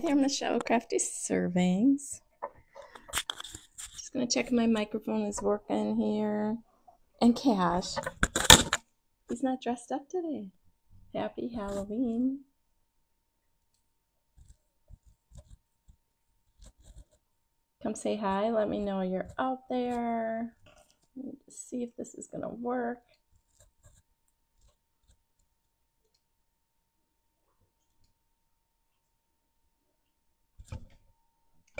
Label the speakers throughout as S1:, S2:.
S1: Here, Michelle Crafty Servings. Just gonna check my microphone is working here. And Cash. He's not dressed up today. Happy Halloween. Come say hi. Let me know you're out there. See if this is gonna work.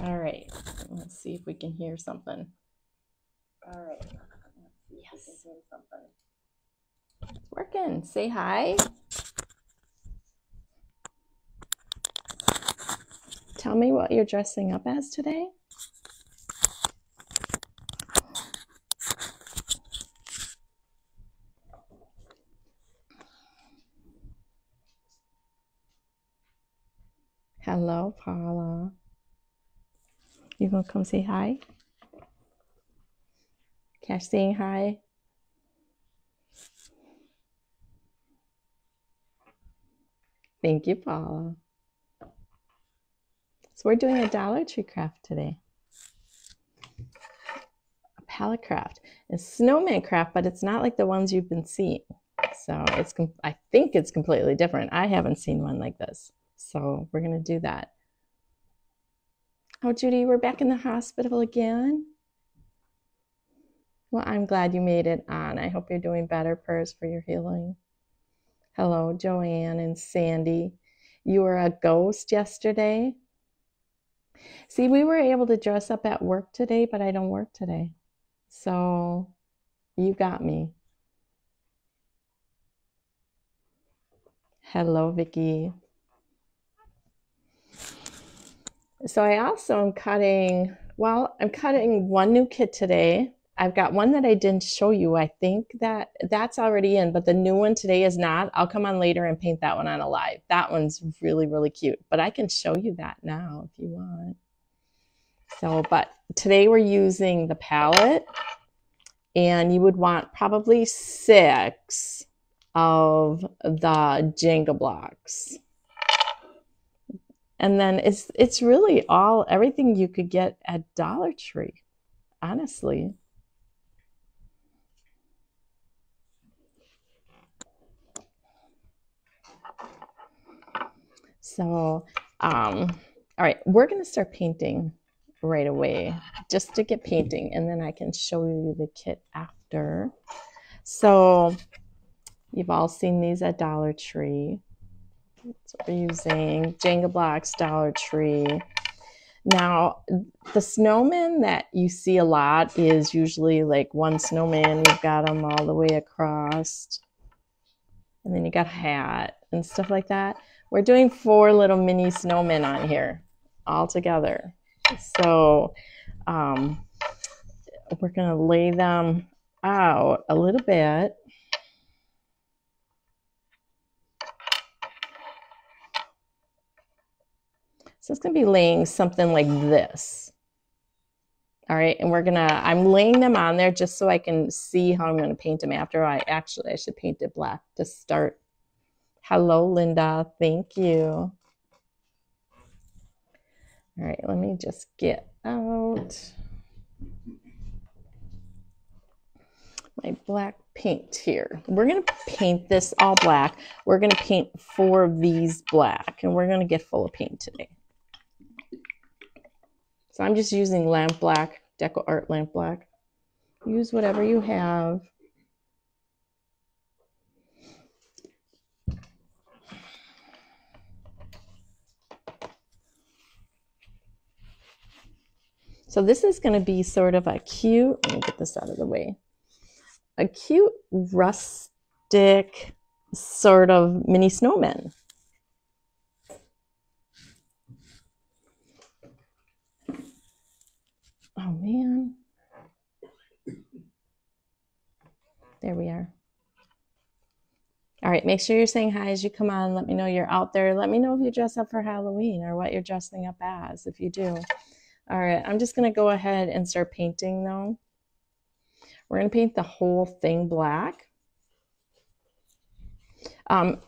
S1: All right. Let's see if we can hear something. All right. Let's see if we can
S2: Yes.
S1: something. It's working. Say hi. Tell me what you're dressing up as today. Hello, Paula. You gonna come say hi? Cash saying hi. Thank you, Paula. So we're doing a Dollar Tree craft today. A pallet craft. It's snowman craft, but it's not like the ones you've been seeing. So it's I think it's completely different. I haven't seen one like this. So we're gonna do that. Oh, Judy, we're back in the hospital again. Well, I'm glad you made it on. I hope you're doing better. Prayers for your healing. Hello, Joanne and Sandy. You were a ghost yesterday. See, we were able to dress up at work today, but I don't work today. So you got me. Hello, Vicky. So I also am cutting, well, I'm cutting one new kit today. I've got one that I didn't show you. I think that that's already in, but the new one today is not. I'll come on later and paint that one on a live. That one's really, really cute, but I can show you that now if you want. So, but today we're using the pallet and you would want probably six of the Jenga blocks. And then it's it's really all everything you could get at Dollar Tree, honestly. So, um, all right, we're gonna start painting right away just to get painting, and then I can show you the kit after. So, you've all seen these at Dollar Tree. So we're using Jenga blocks, Dollar Tree. Now, the snowman that you see a lot is usually like one snowman. You've got them all the way across, and then you got a hat and stuff like that. We're doing four little mini snowmen on here all together. So um, we're going to lay them out a little bit. So it's going to be laying something like this. All right, and we're gonna, I'm laying them on there just so I can see how I'm gonna paint them after. I actually, I should paint it black to start. Hello, Linda, thank you. All right, let me just get out my black paint here. We're gonna paint this all black. We're gonna paint four of these black and we're gonna get full of paint today. So I'm just using lamp black, Deco Art lamp black. Use whatever you have. So this is going to be sort of a cute, let me get this out of the way, a cute rustic sort of mini snowman. Oh man. There we are. All right, make sure you're saying hi as you come on. Let me know you're out there. Let me know if you dress up for Halloween or what you're dressing up as if you do. All right, I'm just going to go ahead and start painting though. We're going to paint the whole thing black. Um,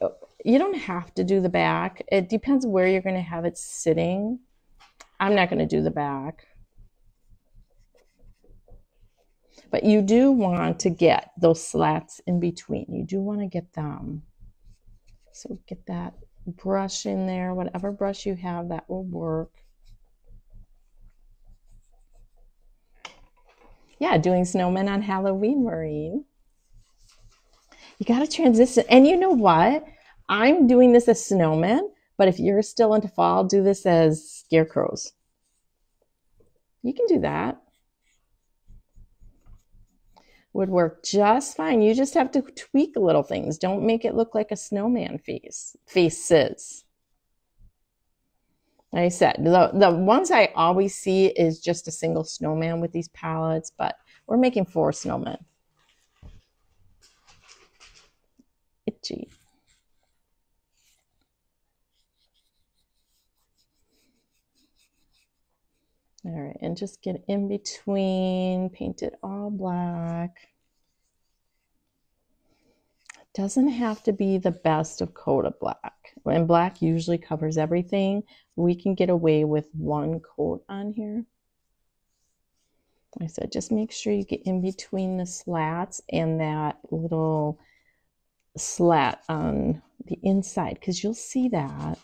S1: you don't have to do the back. It depends where you're going to have it sitting. I'm not going to do the back. But you do want to get those slats in between. You do want to get them. So get that brush in there, whatever brush you have, that will work. Yeah, doing snowmen on Halloween, Maureen. You got to transition. And you know what? I'm doing this as snowmen, but if you're still into fall, do this as scarecrows. You can do that. Would work just fine. You just have to tweak little things. Don't make it look like a snowman face. Faces. Like I said, the, the ones I always see is just a single snowman with these pallets, but we're making four snowmen. Itchy. All right, and just get in between, paint it all black. Doesn't have to be the best of coat of black. And black usually covers everything. We can get away with one coat on here. Like I said, just make sure you get in between the slats and that little slat on the inside because you'll see that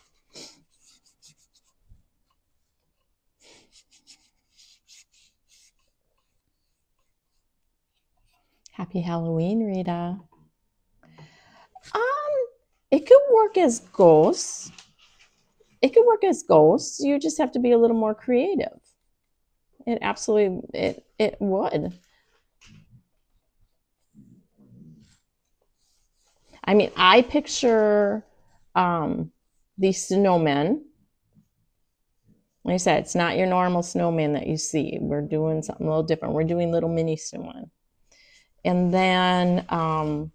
S1: Happy Halloween, Rita. Um, it could work as ghosts. It could work as ghosts. You just have to be a little more creative. It absolutely it it would. I mean, I picture um, these snowmen. Like I said, it's not your normal snowman that you see. We're doing something a little different. We're doing little mini snowmen. And then, um,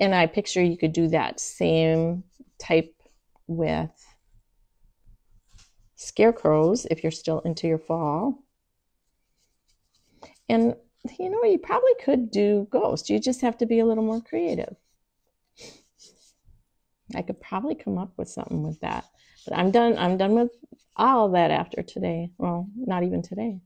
S1: and I picture you could do that same type with scarecrows if you're still into your fall. And you know, you probably could do ghosts. You just have to be a little more creative. I could probably come up with something with that. But I'm done. I'm done with all that after today. Well, not even today.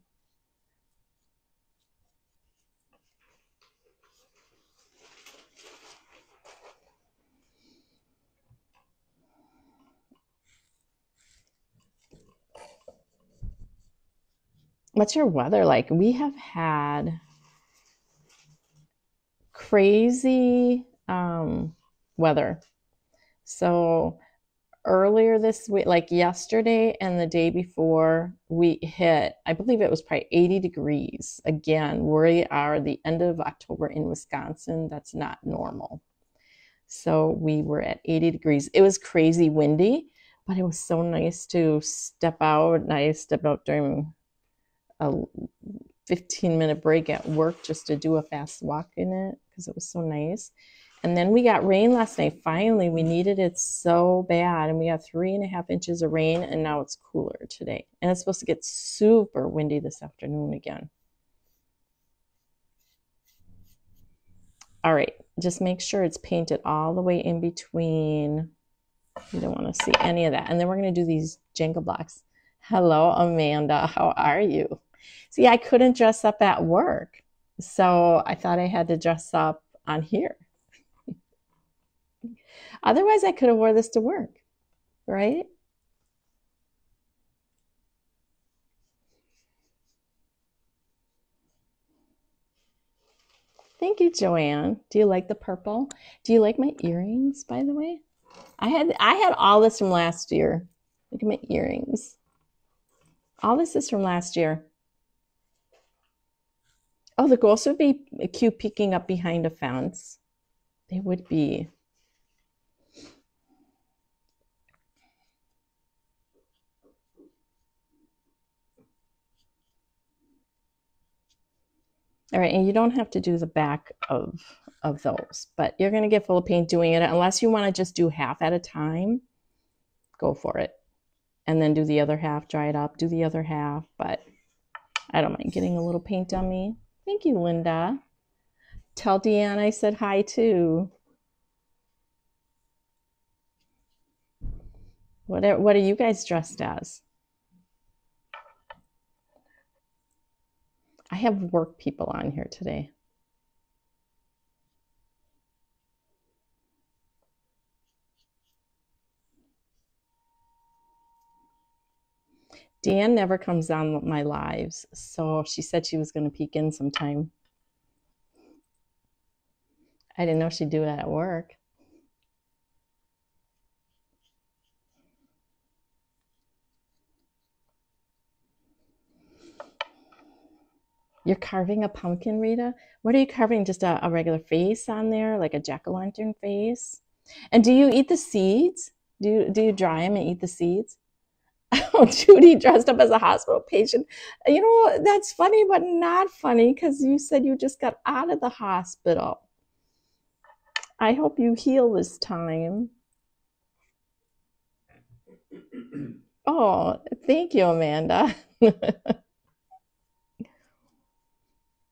S1: What's your weather like? We have had crazy um, weather. So earlier this week, like yesterday and the day before, we hit, I believe it was probably 80 degrees. Again, we are the end of October in Wisconsin. That's not normal. So we were at 80 degrees. It was crazy windy, but it was so nice to step out. And I stepped out during a 15 minute break at work just to do a fast walk in it because it was so nice. And then we got rain last night. Finally, we needed it so bad. And we got three and a half inches of rain, and now it's cooler today. And it's supposed to get super windy this afternoon again. All right, just make sure it's painted all the way in between. You don't want to see any of that. And then we're going to do these Jenga blocks. Hello, Amanda. How are you? See, I couldn't dress up at work. So I thought I had to dress up on here. Otherwise, I could have wore this to work, right? Thank you, Joanne. Do you like the purple? Do you like my earrings, by the way? I had I had all this from last year. Look at my earrings. All this is from last year. Oh, the ghosts would be cute peeking up behind a fence. They would be. All right, and you don't have to do the back of, of those, but you're going to get full of paint doing it. Unless you want to just do half at a time, go for it. And then do the other half, dry it up, do the other half. But I don't mind getting a little paint on me. Thank you, Linda. Tell Deanne I said hi too. What are, what are you guys dressed as? I have work people on here today. Dan never comes on my lives, so she said she was going to peek in sometime. I didn't know she'd do it at work. You're carving a pumpkin, Rita? What are you carving? Just a, a regular face on there, like a jack-o'-lantern face? And do you eat the seeds? Do do you dry them and eat the seeds? Oh, Judy dressed up as a hospital patient. You know, that's funny, but not funny because you said you just got out of the hospital. I hope you heal this time. Oh, thank you, Amanda.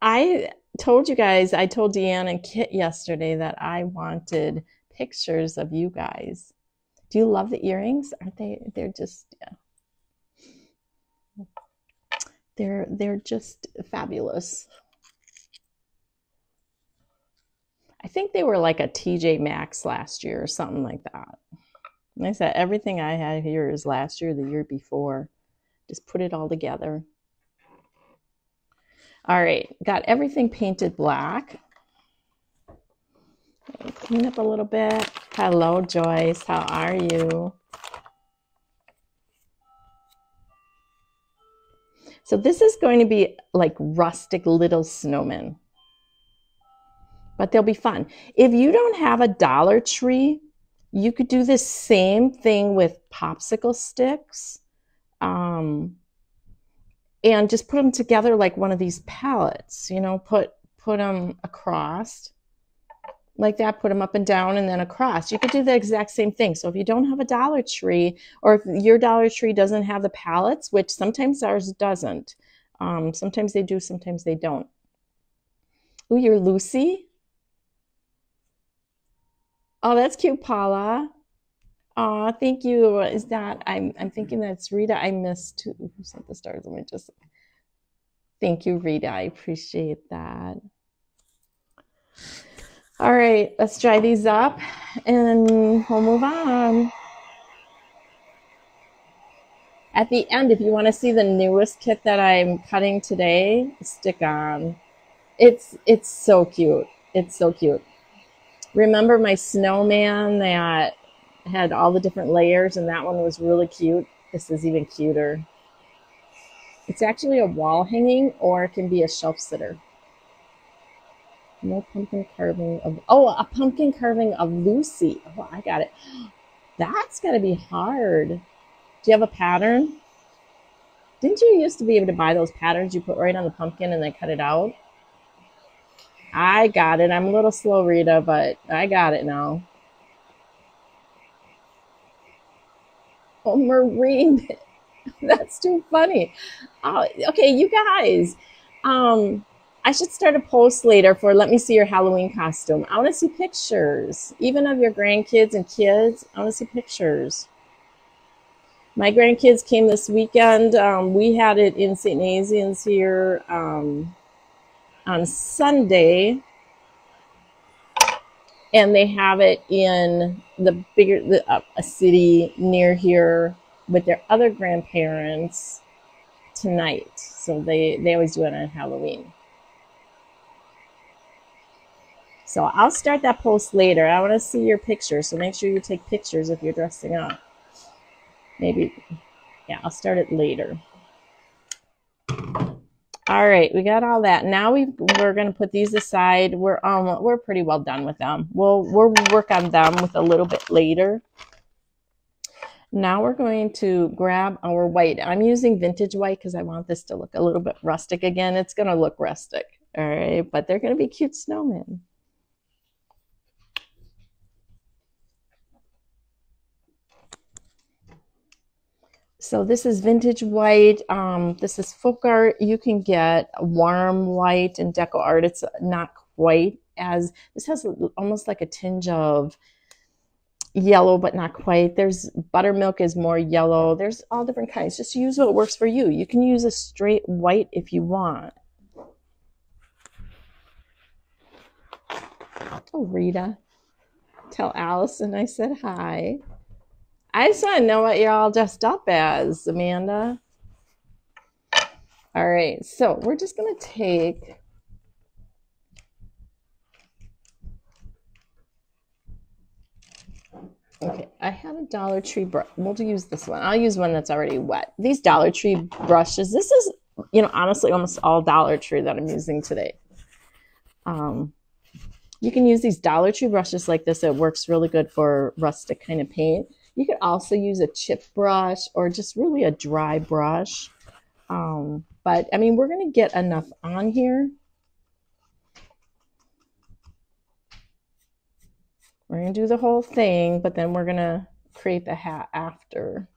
S1: I told you guys, I told Deanna and Kit yesterday that I wanted pictures of you guys. Do you love the earrings? Aren't they? They're just, yeah. They're they're just fabulous. I think they were like a TJ Maxx last year or something like that. And I said everything I had here is last year, the year before. Just put it all together. All right, got everything painted black. Clean up a little bit. Hello, Joyce. How are you? So this is going to be like rustic little snowmen. But they'll be fun. If you don't have a Dollar Tree, you could do the same thing with popsicle sticks. Um, and just put them together like one of these pallets, you know, put put them across like that, put them up and down and then across. You could do the exact same thing. So if you don't have a Dollar Tree or if your Dollar Tree doesn't have the pallets, which sometimes ours doesn't, um, sometimes they do, sometimes they don't. Oh, you're Lucy? Oh, that's cute, Paula. Oh, thank you. Is that I'm I'm thinking that's Rita. I missed who sent the stars. Let me just thank you, Rita. I appreciate that. All right, let's dry these up and we'll move on. At the end, if you want to see the newest kit that I'm cutting today, stick on. It's it's so cute. It's so cute. Remember my snowman that had all the different layers and that one was really cute. This is even cuter. It's actually a wall hanging or it can be a shelf sitter. No pumpkin carving of, oh, a pumpkin carving of Lucy. Oh, I got it. That's got to be hard. Do you have a pattern? Didn't you used to be able to buy those patterns you put right on the pumpkin and then cut it out? I got it. I'm a little slow, Rita, but I got it now. Oh, Maureen, that's too funny. Oh, okay, you guys. Um, I should start a post later for let me see your Halloween costume. I want to see pictures, even of your grandkids and kids. I want to see pictures. My grandkids came this weekend. Um, we had it in St. Nazianz here um, on Sunday, and they have it in the bigger the, uh, a city near here with their other grandparents tonight. So they they always do it on Halloween. So I'll start that post later. I want to see your pictures, so make sure you take pictures if you're dressing up. Maybe, yeah, I'll start it later. All right, we got all that. Now we we're gonna put these aside. We're um we're pretty well done with them. We'll we'll work on them with a little bit later. Now we're going to grab our white. I'm using vintage white because I want this to look a little bit rustic again. It's gonna look rustic, all right, but they're gonna be cute snowmen. So this is vintage white. Um, this is folk art. You can get warm white and deco art. It's not quite as, this has almost like a tinge of yellow, but not quite. There's buttermilk is more yellow. There's all different kinds. Just use what works for you. You can use a straight white if you want. Oh, Rita, tell Allison I said hi. I just want to know what you're all dressed up as, Amanda. All right, so we're just going to take Okay, I had a Dollar Tree brush. We'll use this one. I'll use one that's already wet. These Dollar Tree brushes, this is, you know, honestly, almost all Dollar Tree that I'm using today. Um, you can use these Dollar Tree brushes like this. It works really good for rustic kind of paint. You could also use a chip brush or just really a dry brush. Um, but I mean, we're going to get enough on here. We're going to do the whole thing, but then we're going to create the hat after.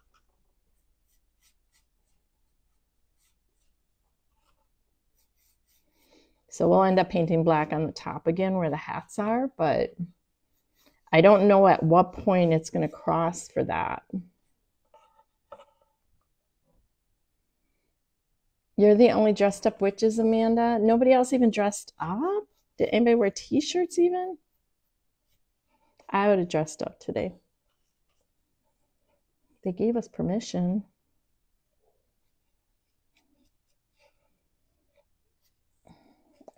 S1: So we'll end up painting black on the top again where the hats are, but I don't know at what point it's going to cross for that. You're the only dressed up witches, Amanda? Nobody else even dressed up? Did anybody wear t-shirts even? I would have dressed up today. They gave us permission.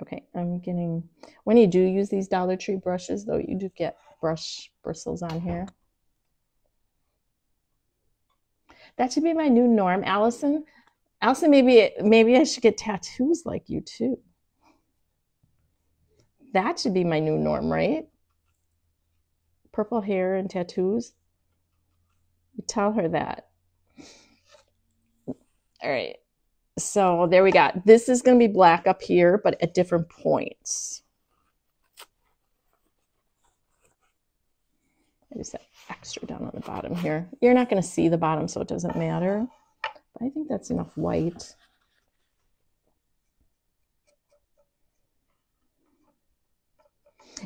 S1: Okay, I'm getting, when you do use these Dollar Tree brushes, though, you do get brush bristles on here. That should be my new norm, Allison. Allison, maybe maybe I should get tattoos like you too. That should be my new norm, right? Purple hair and tattoos. You tell her that. All right. So there we got. This is going to be black up here, but at different points. Just have extra down on the bottom here. You're not going to see the bottom, so it doesn't matter. But I think that's enough white.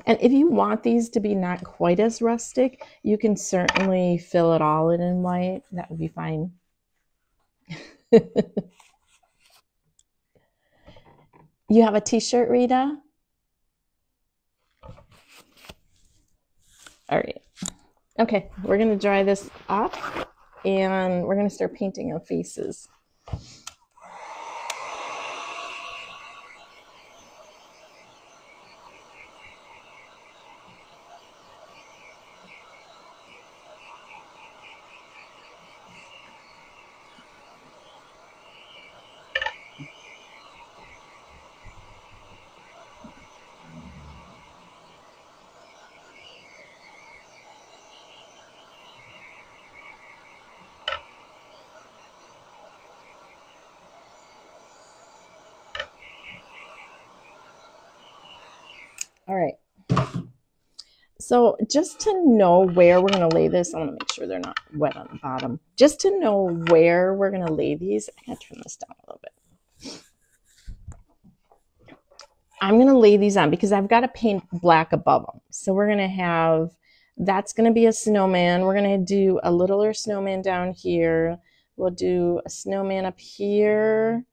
S1: And if you want these to be not quite as rustic, you can certainly fill it all in in white. That would be fine. you have a t-shirt, Rita? All right. Okay, we're to dry this up and we're to start painting our faces. All right. So just to know where we're going to lay this, I want to make sure they're not wet on the bottom. Just to know where we're going to lay these, I'm going to turn this down a little bit. I'm going to lay these on because I've got to paint black above them. So we're going to have, that's going to be a snowman. We're going to do a littler snowman down here. We'll do a snowman up here.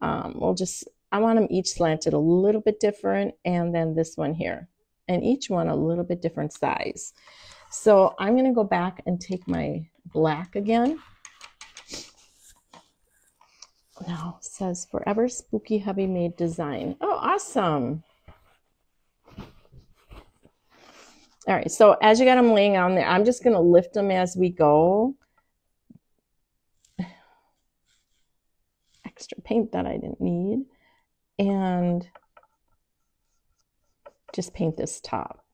S1: Um, we'll just I want them each slanted a little bit different and then this one here and each one a little bit different size. So I'm going to go back and take my black again. Now says Forever Spooky Hubby Made Design. Oh, awesome. All right, so as you got them laying on there, I'm just going to lift them as we go. Extra paint that I didn't need and just paint this top.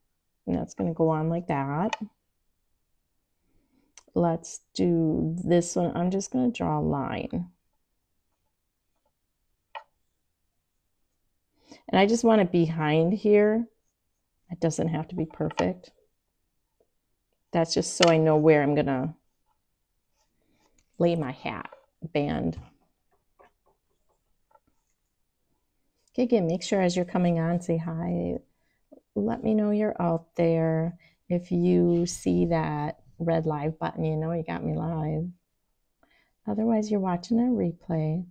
S1: And that's going to go on like that. Let's do this one. I'm just going to draw a line. And I just want it behind here. It doesn't have to be perfect. That's just so I know where I'm going to lay my hat band. Okay, again, make sure as you're coming on, say hi. Let me know you're out there. If you see that red live button, you know you got me live. Otherwise, you're watching a replay.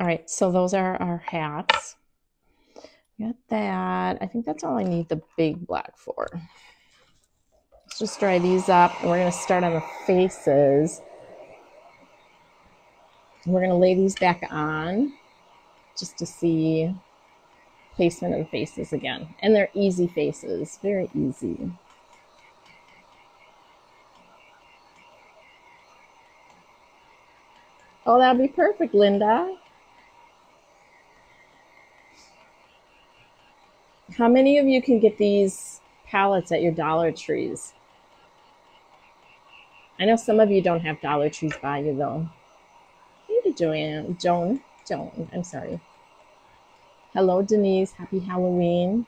S1: All right, so those are our hats. Got that. I think that's all I need the big black for. Let's just dry these up. And we're going to start on the faces. We're going to lay these back on just to see placement of the faces again. And they're easy faces, very easy. Oh, that'd be perfect, Linda. How many of you can get these pallets at your Dollar Trees? I know some of you don't have Dollar Trees by you though. Thank you, Joanne. Joan. Joan. I'm sorry. Hello, Denise. Happy Halloween.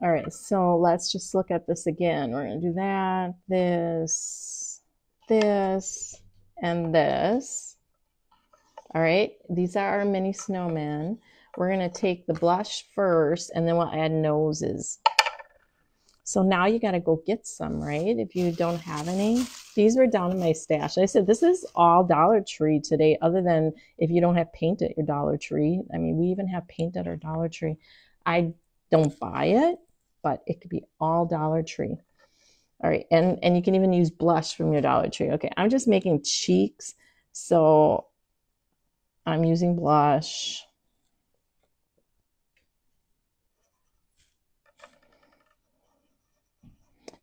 S1: All right, so let's just look at this again. We're going to do that, this, this, and this. All right, these are our mini snowmen. We're going to take the blush first, and then we'll add noses. So now you got to go get some, right? If you don't have any. These were down in my stash. I said, this is all Dollar Tree today, other than if you don't have paint at your Dollar Tree. I mean, we even have paint at our Dollar Tree. I don't buy it, but it could be all Dollar Tree. All right, and, and you can even use blush from your Dollar Tree. Okay, I'm just making cheeks, so I'm using blush.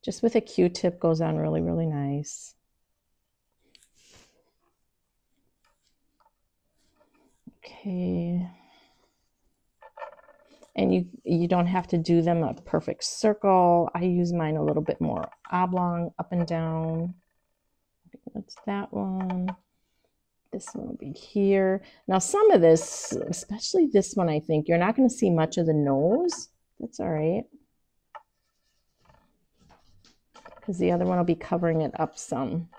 S1: Just with a Q-tip goes on really, really nice. Okay and you you don't have to do them a perfect circle. I use mine a little bit more oblong up and down. That's that one. This one will be here. Now some of this, especially this one, I think, you're not going to see much of the nose. That's all right. Because the other one will be covering it up some.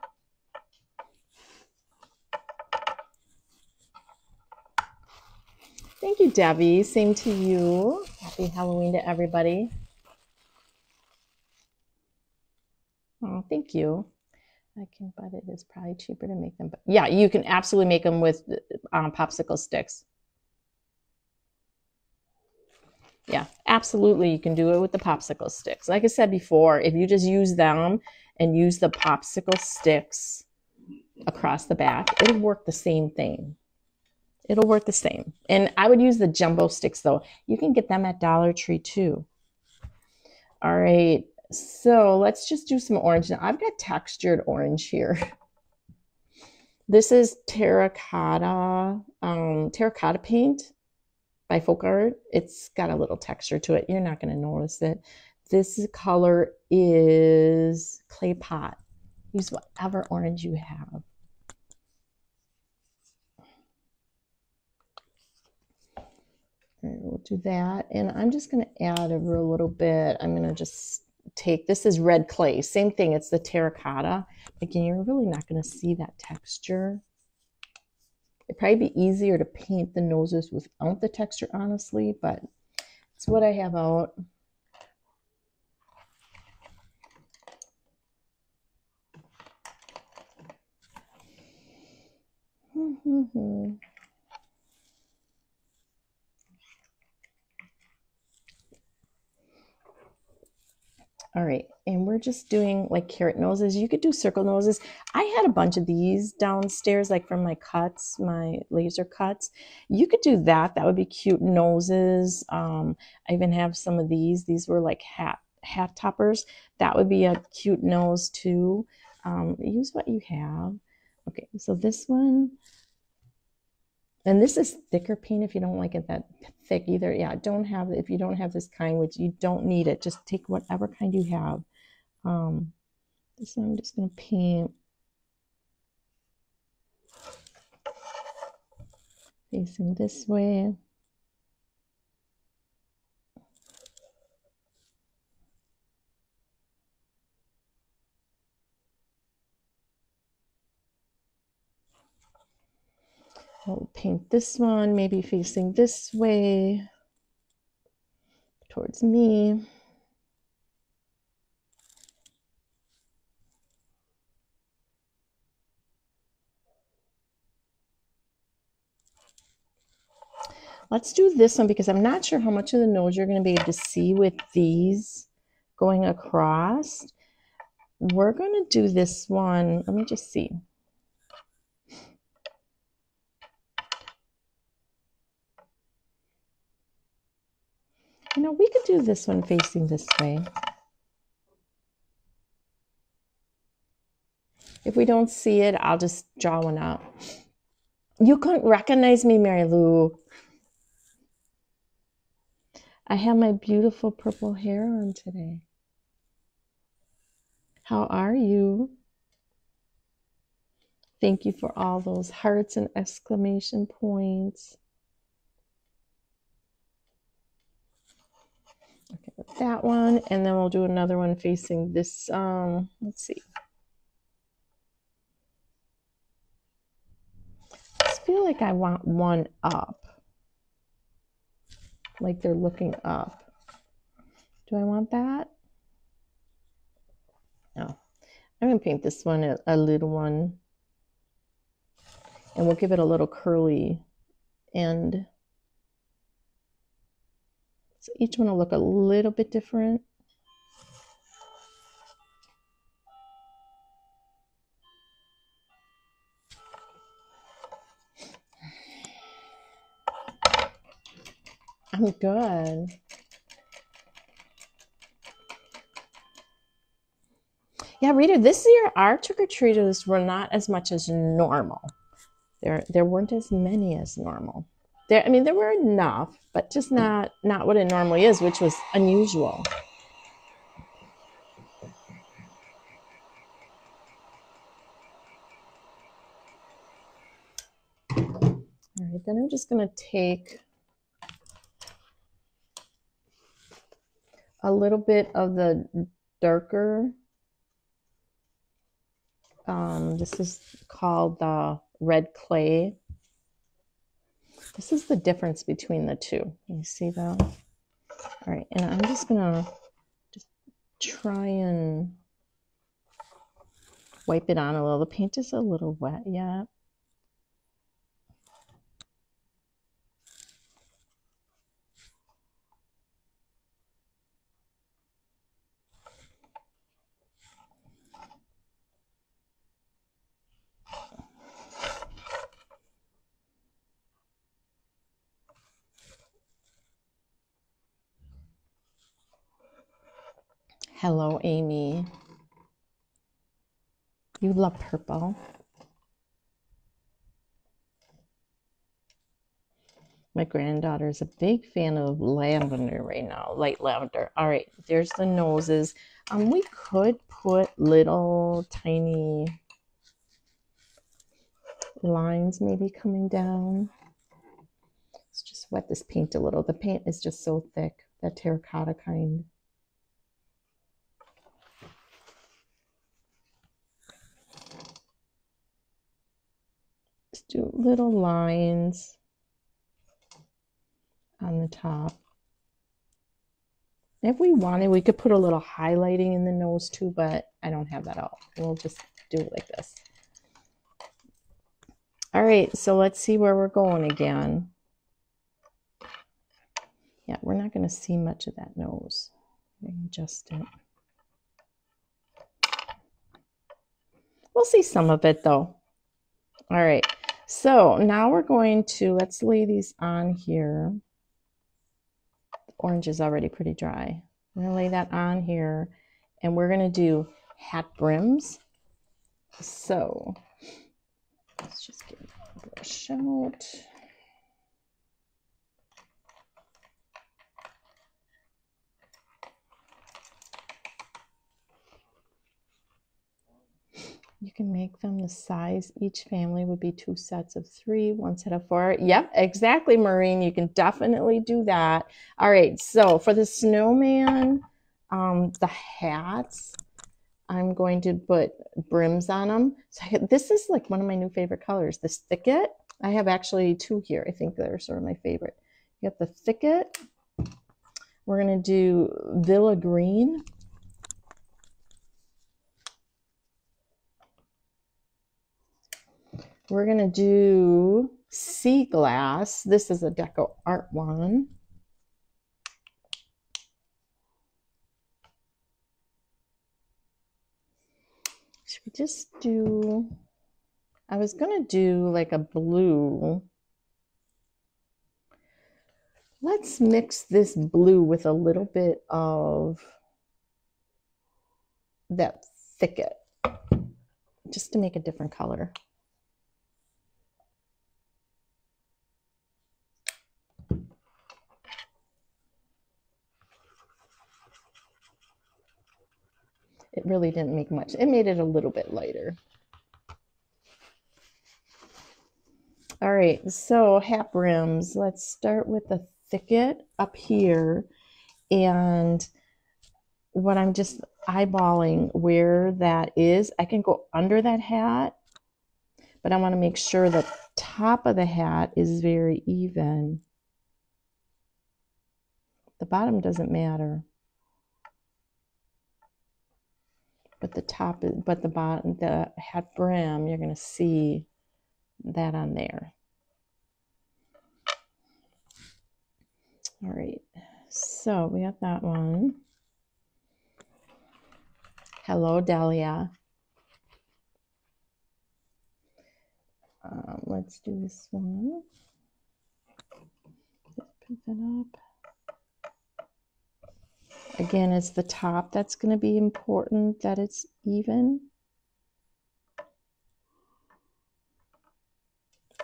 S1: Thank you, Debbie. Same to you. Happy Halloween to everybody. Oh, thank you. I can, but it is probably cheaper to make them. But yeah, you can absolutely make them with um, popsicle sticks. Yeah, absolutely. You can do it with the popsicle sticks. Like I said before, if you just use them and use the popsicle sticks across the back, it'll work the same thing. It'll work the same. And I would use the jumbo sticks though. You can get them at Dollar Tree too. All right. So let's just do some orange. Now I've got textured orange here. This is terracotta, um, terracotta paint by Folk Art. It's got a little texture to it. You're not going to notice it. This color is clay pot. Use whatever orange you have. we'll do that. And I'm just going to add over a little bit. I'm going to just take, this is red clay. Same thing, it's the terracotta. Again, you're really not going to see that texture. It'd probably be easier to paint the noses without the texture, honestly, but it's what I have out. Mm-hmm. All right, and we're just doing like carrot noses. You could do circle noses. I had a bunch of these downstairs, like from my cuts, my laser cuts. You could do that. That would be cute noses. Um, I even have some of these. These were like hat hat toppers. That would be a cute nose too. Um, use what you have. Okay, so this one, and this is thicker paint if you don't like it that thick either. Yeah, don't have, if you don't have this kind, which you don't need it, just take whatever kind you have. Um, this one I'm just going to paint. Facing this way. I'll paint this one, maybe facing this way towards me. Let's do this one because I'm not sure how much of the nose you're going to be able to see with these going across. We're going to do this one. Let me just see. You know, we could do this one facing this way. If we don't see it, I'll just draw one out. You couldn't recognize me, Mary Lou. I have my beautiful purple hair on today. How are you? Thank you for all those hearts and exclamation points. Okay, that one, and then we'll do another one facing this. Um, let's see. I feel like I want one up like they're looking up. Do I want that? No. I'm going to paint this one a, a little one. And we'll give it a little curly end. So each one will look a little bit different. I'm good. Yeah, Rita, this year our trick or treaters were not as much as normal. There, there weren't as many as normal. There, I mean, there were enough, but just not not what it normally is, which was unusual. All right, then I'm just going to take a little bit of the darker. Um, this is called the red clay. This is the difference between the two. You see that? All right, and I'm just gonna just try and wipe it on a little. The paint is a little wet yet. Hello, Amy. You love purple. My granddaughter is a big fan of lavender right now, light lavender. All right, there's the noses. Um, we could put little tiny lines maybe coming down. Let's just wet this paint a little. The paint is just so thick, that terracotta kind. Do little lines on the top. If we wanted, we could put a little highlighting in the nose too, but I don't have that out. We'll just do it like this. All right, so let's see where we're going again. Yeah, we're not going to see much of that nose. Adjust it. We'll see some of it though. All right, so now we're going to, let's lay these on here. The orange is already pretty dry. I'm to lay that on here and we're going to do hat brims. So let's just get a brush out. You can make them the size. Each family would be two sets of three, one set of four. Yep, exactly, Maureen. You can definitely do that. All right, so for the snowman, um, the hats, I'm going to put brims on them. So this is like one of my new favorite colors, this thicket. I have actually two here. I think they're sort of my favorite. You got the thicket. We're going to do Villa Green. We're going to do Sea Glass. This is a Deco Art one. Should we just do, I was going to do like a blue. Let's mix this blue with a little bit of that thicket just to make a different color. It really didn't make much. It made it a little bit lighter. All right, so hat rims. Let's start with the thicket up here. And what I'm just eyeballing where that is, I can go under that hat, but I want to make sure the top of the hat is very even. The bottom doesn't matter. But the top but the bottom, the hat brim, you're going to see that on there. All right, so we got that one. Hello, Delia. Um, let's do this one. Just pick that up. Again, it's the top that's going to be important that it's even.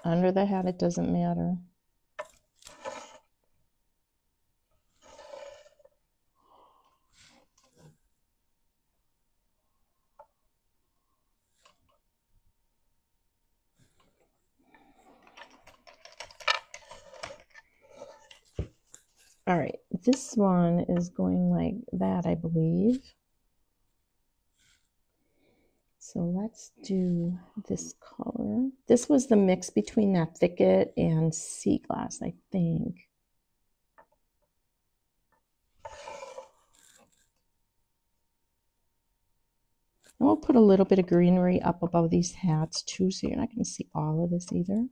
S1: Under the hat, it doesn't matter. All right, this one is going like that, I believe. So let's do this color. This was the mix between that thicket and sea glass, I think. And we'll put a little bit of greenery up above these hats too, so you're not going to see all of this either.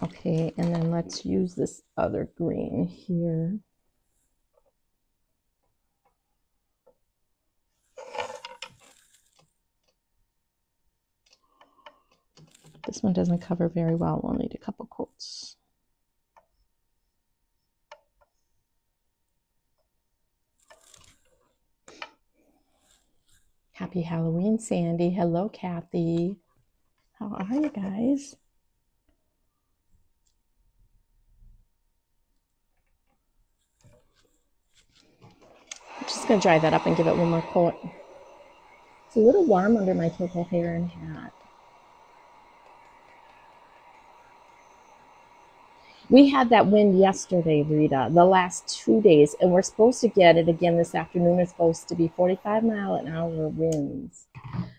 S1: Okay, and then let's use this other green here. This one doesn't cover very well. We'll need a couple coats. Happy Halloween, Sandy. Hello, Kathy. How are you guys? Just going to dry that up and give it one more coat. It's a little warm under my purple hair and hat. We had that wind yesterday, Rita, the last two days, and we're supposed to get it again this afternoon. It's supposed to be 45 mile an hour winds.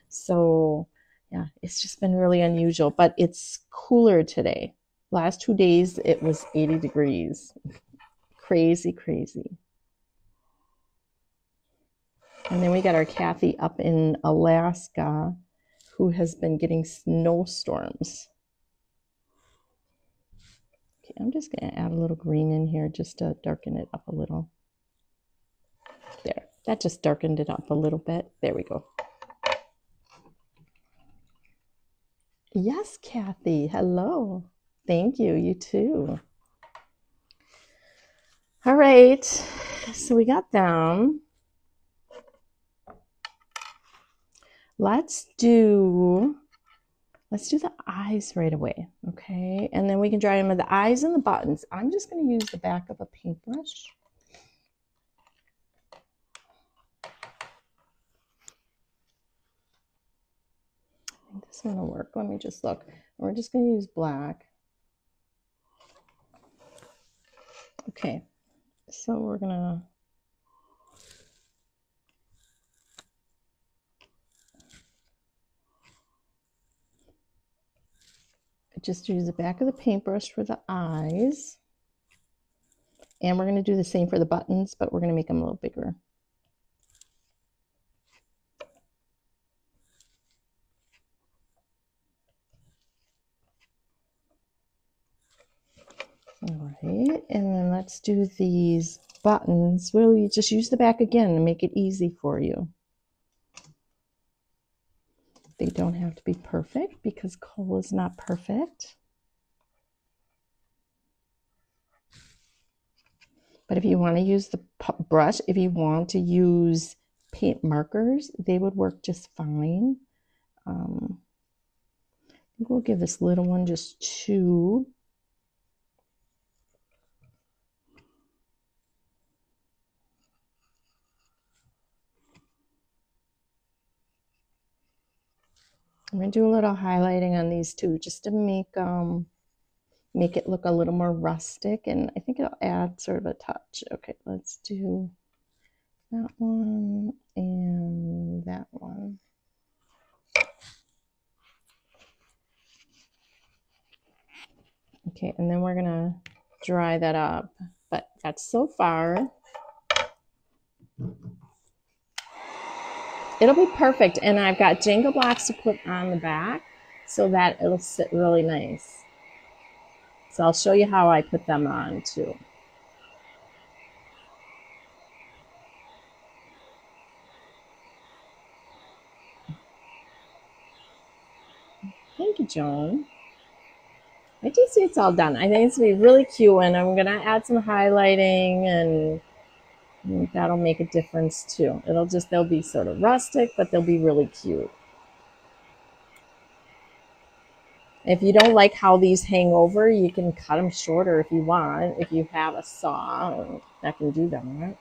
S1: So, yeah, it's just been really unusual, but it's cooler today. Last two days, it was 80 degrees. crazy, crazy. And then we got our Kathy up in Alaska who has been getting snowstorms. Okay, I'm just going to add a little green in here just to darken it up a little. There, that just darkened it up a little bit. There we go. Yes, Kathy. Hello. Thank you. You too. All right. So we got them. Let's do, let's do the eyes right away, okay? And then we can draw them with the eyes and the buttons. I'm just gonna use the back of a paintbrush. I think this one will work. Let me just look. We're just gonna use black. Okay, so we're gonna just use the back of the paintbrush for the eyes. And we're going to do the same for the buttons, but we're going to make them a little bigger. All right, and then let's do these buttons. Well, you just use the back again to make it easy for you. They don't have to be perfect because coal is not perfect. But if you want to use the brush, if you want to use paint markers, they would work just fine. Um, we'll give this little one just two. I'm going to do a little highlighting on these two just to make um, make it look a little more rustic and I think it'll add sort of a touch. Okay, let's do that one and that one. Okay, and then we're gonna dry that up. But that's so far. It'll be perfect. And I've got Jenga blocks to put on the back so that it'll sit really nice. So I'll show you how I put them on too. Thank you, Joan. I do see it's all done. I think it's going to be really cute and I'm going to add some highlighting and that'll make a difference too. It'll just, they'll be sort of rustic, but they'll be really cute. If you don't like how these hang over, you can cut them shorter if you want. If you have a saw that can do that.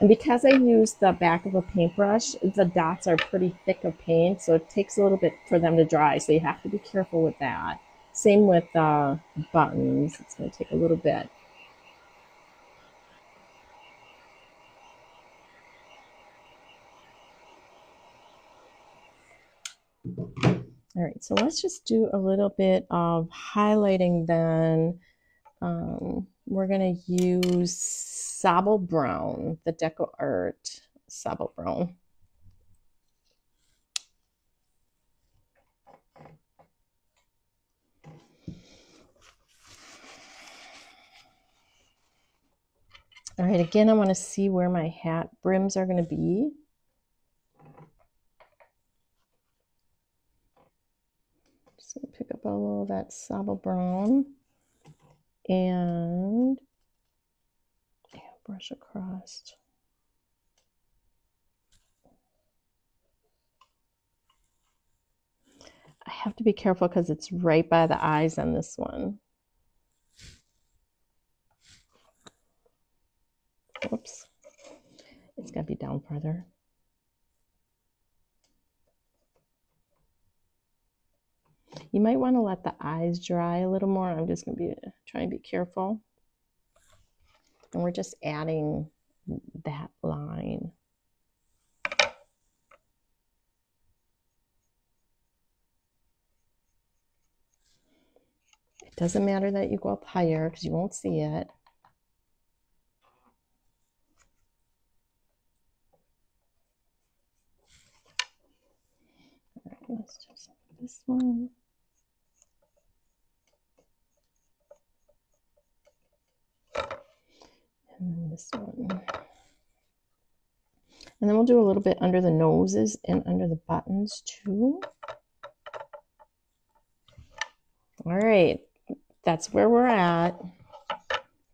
S1: And because I use the back of a paintbrush, the dots are pretty thick of paint, so it takes a little bit for them to dry. So you have to be careful with that. Same with uh, buttons. It's going to take a little bit. All right, so let's just do a little bit of highlighting then. Um, we're going to use Sable Brown, the Deco Art Sable Brown. All right, again, I want to see where my hat brims are going to be. Just pick up a little of that sable brown and brush across. I have to be careful because it's right by the eyes on this one. Whoops. It's got to be down further. You might want to let the eyes dry a little more. I'm just going to be trying to be careful. And we're just adding that line. It doesn't matter that you go up higher because you won't see it. let's just this one. And this one. And then we'll do a little bit under the noses and under the buttons too. All right, that's where we're at.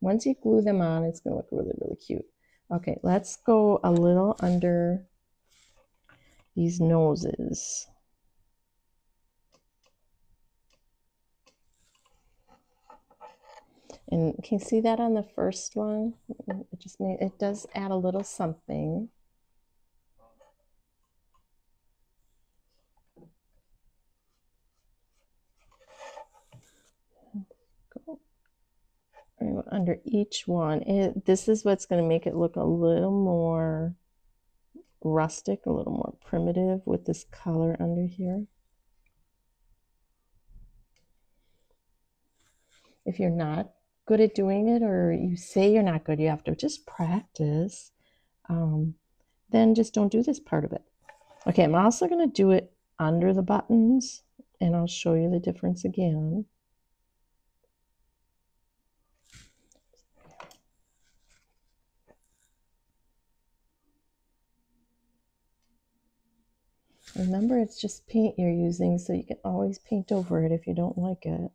S1: Once you glue them on, it's gonna look really, really cute. Okay, let's go a little under these noses. And can you see that on the first one? It just made, it does add a little something. under each one. It, this is what's going to make it look a little more rustic, a little more primitive with this color under here. If you're not good at doing it or you say you're not good, you have to just practice. Um, then just don't do this part of it. Okay, I'm also going to do it under the buttons and I'll show you the difference again. Remember, it's just paint you're using, so you can always paint over it if you don't like it.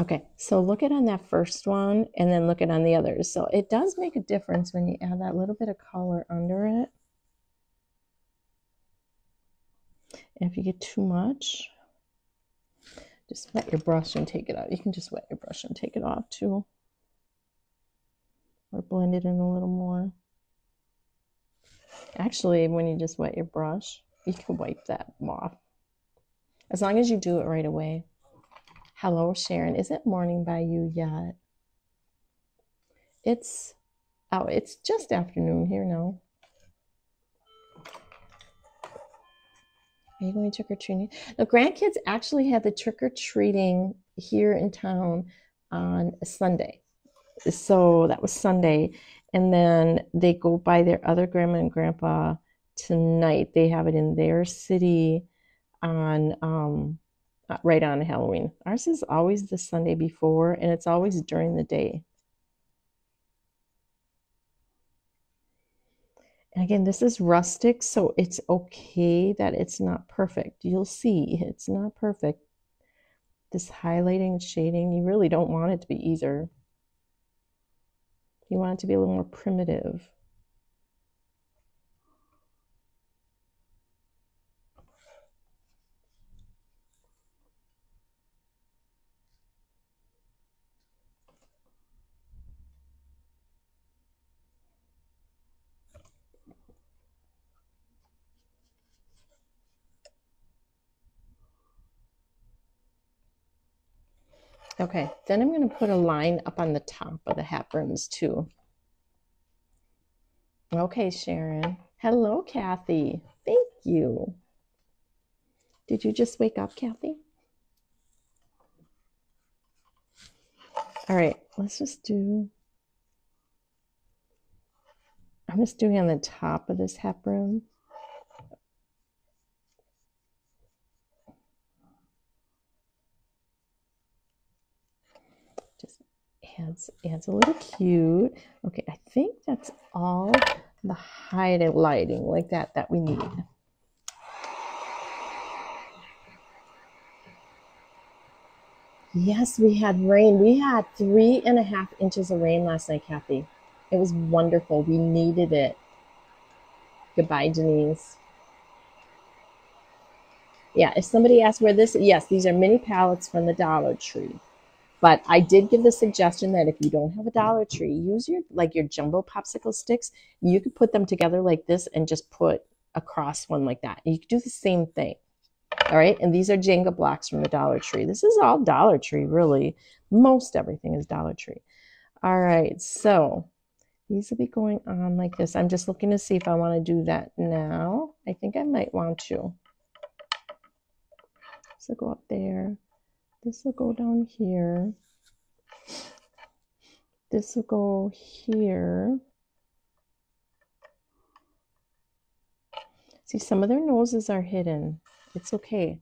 S1: Okay, so look at on that first one and then look at on the others. So it does make a difference when you add that little bit of color under it. And if you get too much, just wet your brush and take it out. You can just wet your brush and take it off too. Or blend it in a little more. Actually, when you just wet your brush, you can wipe that off. As long as you do it right away. Hello, Sharon. Is it morning by you yet? It's, oh, it's just afternoon here now. Are you going trick or treating? The grandkids actually had the trick or treating here in town on Sunday. So that was Sunday. And then they go by their other grandma and grandpa tonight. They have it in their city on um, Uh, right on Halloween. Ours is always the Sunday before, and it's always during the day. And again, this is rustic, so it's okay that it's not perfect. You'll see it's not perfect. This highlighting and shading, you really don't want it to be either. You want it to be a little more primitive. Okay, then I'm going to put a line up on the top of the hat brims too. Okay, Sharon. Hello, Kathy. Thank you. Did you just wake up, Kathy? All right, let's just do, I'm just doing on the top of this hat brim. Adds, adds a little cute. Okay, I think that's all the highlighting like that that we need. Yes, we had rain. We had three and a half inches of rain last night, Kathy. It was wonderful. We needed it. Goodbye, Denise. Yeah, if somebody asks where this, yes, these are mini pallets from the Dollar Tree. But I did give the suggestion that if you don't have a Dollar Tree, use your like your jumbo popsicle sticks. You could put them together like this and just put across one like that. You could do the same thing. All right. And these are Jenga blocks from the Dollar Tree. This is all Dollar Tree, really. Most everything is Dollar Tree. All right. So these will be going on like this. I'm just looking to see if I want to do that now. I think I might want to. So go up there. This will go down here. This will go here. See, some of their noses are hidden. It's okay.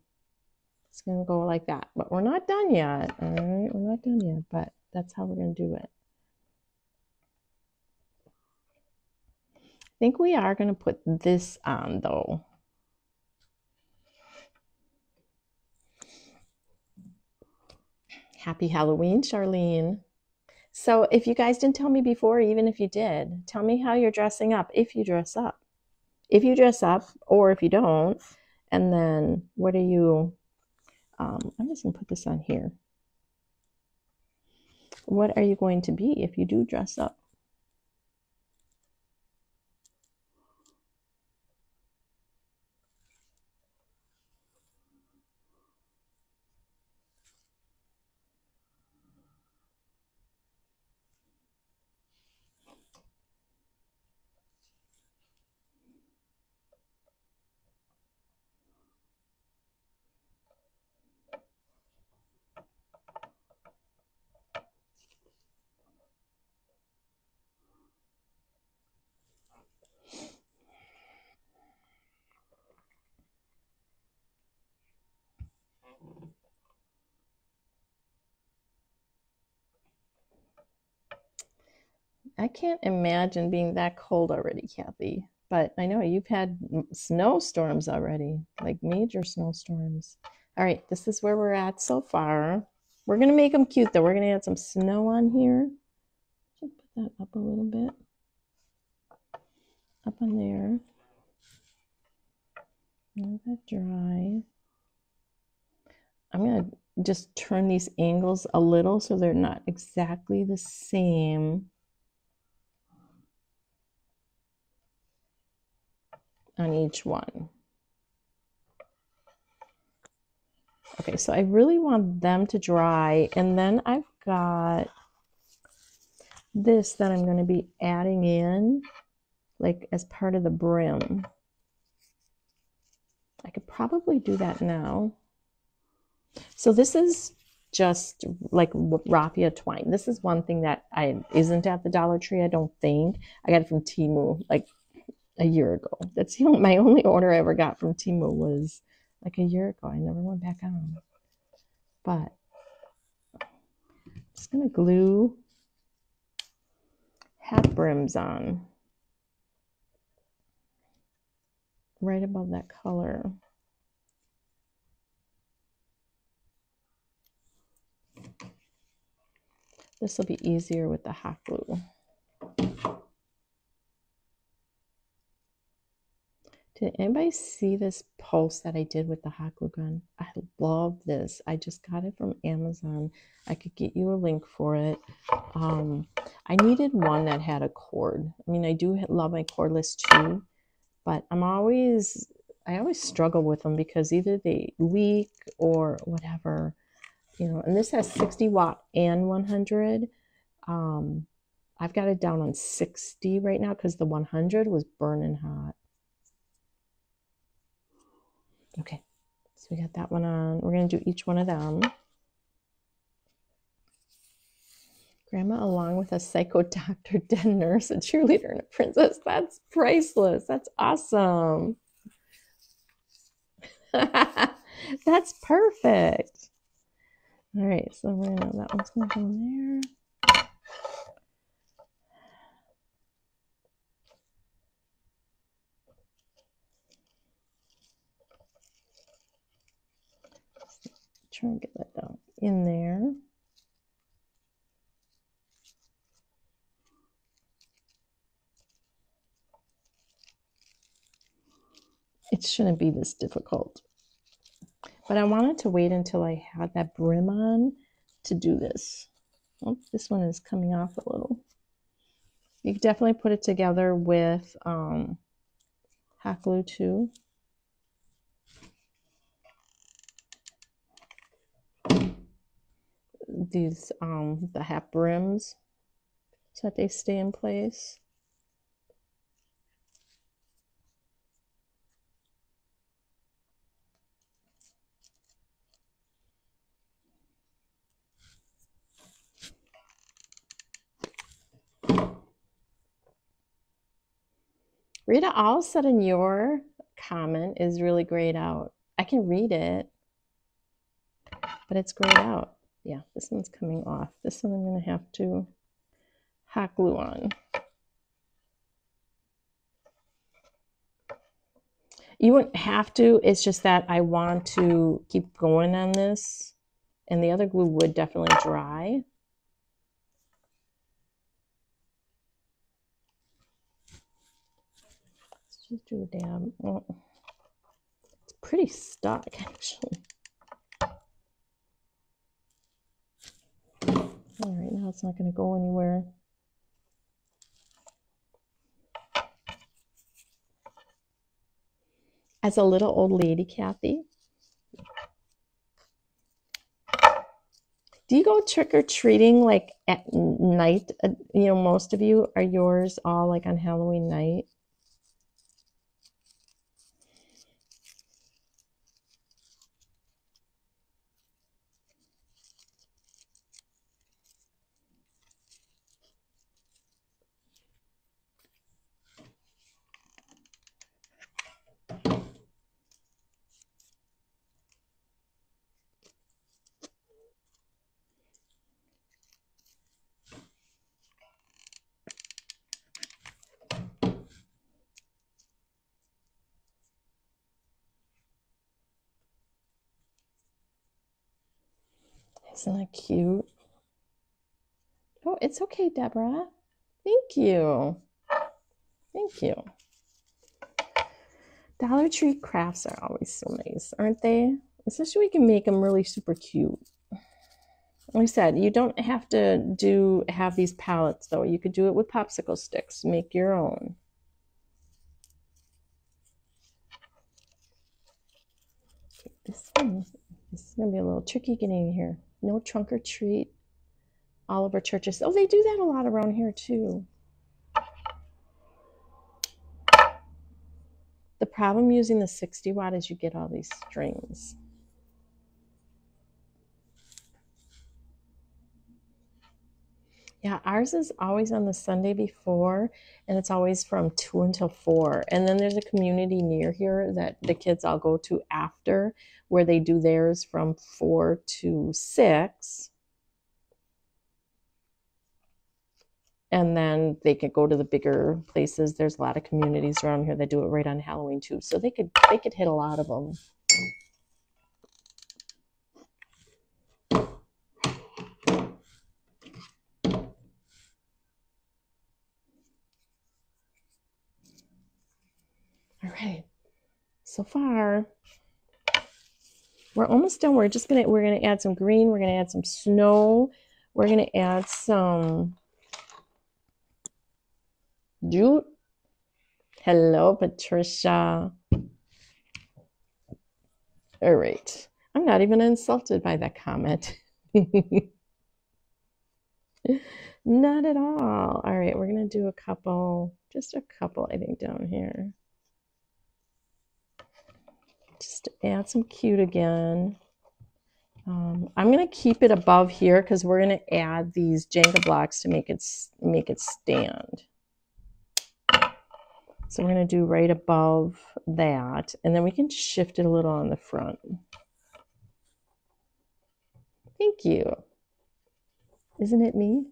S1: It's going to go like that. But we're not done yet. All right, we're not done yet, but that's how we're going to do it. I think we are going to put this on, though. Happy Halloween, Charlene. So, if you guys didn't tell me before, even if you did, tell me how you're dressing up if you dress up. If you dress up, or if you don't, and then what are you? Um, I'm just gonna put this on here. what are you going to be if you do dress up? I can't imagine being that cold already, Kathy. But I know you've had snowstorms already, like major snowstorms. All right, this is where we're at so far. We're going to make them cute, though. We're going to add some snow on here. Just put that up a little bit. Up on there. Let that dry. I'm going to just turn these angles a little so they're not exactly the same. On each one. Okay, so I really want them to dry. And then I've got this that I'm going to be adding in like as part of the brim. I could probably do that now. So this is just like raffia twine. This is one thing that I isn't at the Dollar Tree, I don't think. I got it from Temu like a year ago. That's the only, my only order I ever got from Temu was like a year ago. I never went back on. But I'm just going to glue hat brims on right above that color. This will be easier with the hot glue. Did anybody see this post that I did with the hot glue gun? I love this. I just got it from Amazon. I could get you a link for it. Um, I needed one that had a cord. I mean, I do love my cordless too, but I'm always, I always struggle with them because either they leak or whatever, you know, and this has 60 watt and 100. Um, I've got it down on 60 right now because the 100 was burning hot. Okay, so we got that one on. We're going to do each one of them. Grandma, along with a psycho doctor, dead nurse, a cheerleader, and a princess. That's priceless. That's awesome. That's perfect. All right, so we're gonna, that one's going to go in there. Try and get that down in there. It shouldn't be this difficult. But I wanted to wait until I had that brim on to do this. Oh, this one is coming off a little. You can definitely put it together with um, hot glue too. These um the hat brims so that they stay in place. Rita, all of a sudden your comment is really grayed out. I can read it, but it's grayed out yeah, this one's coming off. This one I'm going to have to hot glue on. You wouldn't have to, it's just that I want to keep going on this and the other glue would definitely dry. Let's just do a dab. Oh, it's pretty stuck actually. Right, now it's not going to go anywhere. As a little old lady, Kathy, do you go trick or treating like at night? Uh, you know, most of you are yours all like on Halloween night. Isn't that cute? Oh, it's okay, Deborah. Thank you. Thank you. Dollar Tree crafts are always so nice, aren't they? Especially we can make them really super cute. Like I said, you don't have to do have these pallets though. You could do it with popsicle sticks. Make your own. this one. This is gonna be a little tricky getting here no trunk or treat. all Oliver churches. Oh, they do that a lot around here too. The problem using the 60 watt is you get all these strings. Yeah, ours is always on the Sunday before, and it's always from 2 until 4. And then there's a community near here that the kids all go to after, where they do theirs from 4 to 6. And then they could go to the bigger places. There's a lot of communities around here that do it right on Halloween too. So they could they could hit a lot of them. All right. So far, we're almost done. We're just gonna we're gonna add some green. We're gonna add some snow. We're gonna add some jute. Hello, Patricia. All right. I'm not even insulted by that comment. not at all. All right, we're gonna do a couple, just a couple, I think, down here just add some cute again. Um, I'm going to keep it above here because we're going to add these Jenga blocks to make it make it stand. So we're going to do right above that, and then we can shift it a little on the front. Thank you. Isn't it me?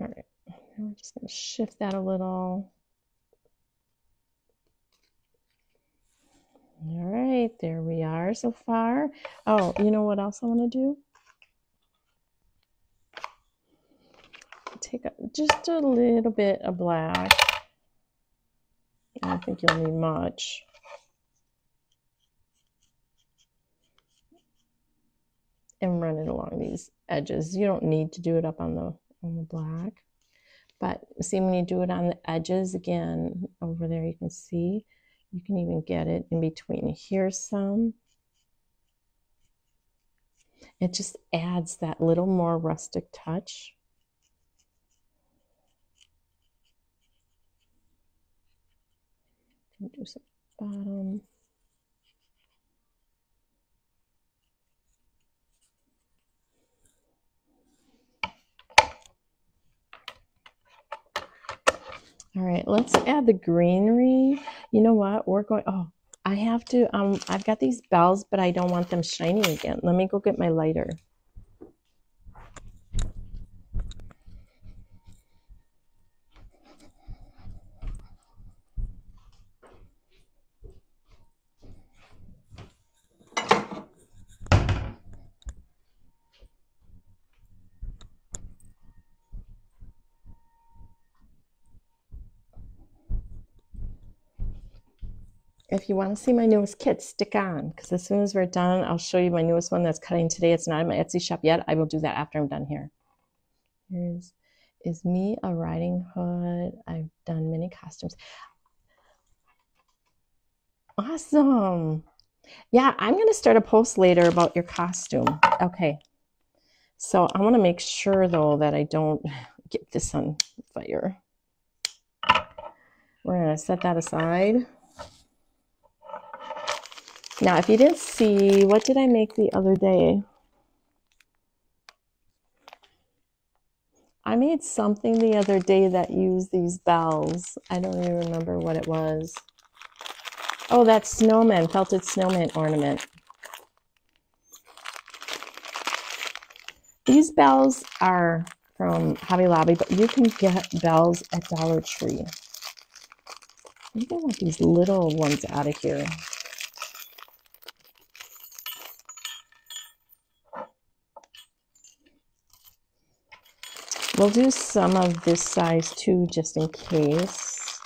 S1: All right, we're just going to shift that a little. All right, there we are so far. Oh, you know what else I want to do? Take a, just a little bit of black. I don't think you'll need much. And run it along these edges. You don't need to do it up on the on the black. But see, when you do it on the edges, again, over there, you can see, you can even get it in between. Here's some. It just adds that little more rustic touch. Do some bottom. All right, let's add the greenery. You know what? We're going, oh, I have to, um, I've got these bells, but I don't want them shiny again. Let me go get my lighter. If you want to see my newest kit, stick on because as soon as we're done, I'll show you my newest one that's cutting today. It's not in my Etsy shop yet. I will do that after I'm done here. Here's is me a riding hood. I've done many costumes. Awesome. Yeah, I'm going to start a post later about your costume. Okay. So I want to make sure, though, that I don't get this on fire. We're going to set that aside. Now, if you didn't see, what did I make the other day? I made something the other day that used these bells. I don't even remember what it was. Oh, that snowman, felted snowman ornament. These bells are from Hobby Lobby, but you can get bells at Dollar Tree. I think I want these little ones out of here. We'll do some of this size too, just in case.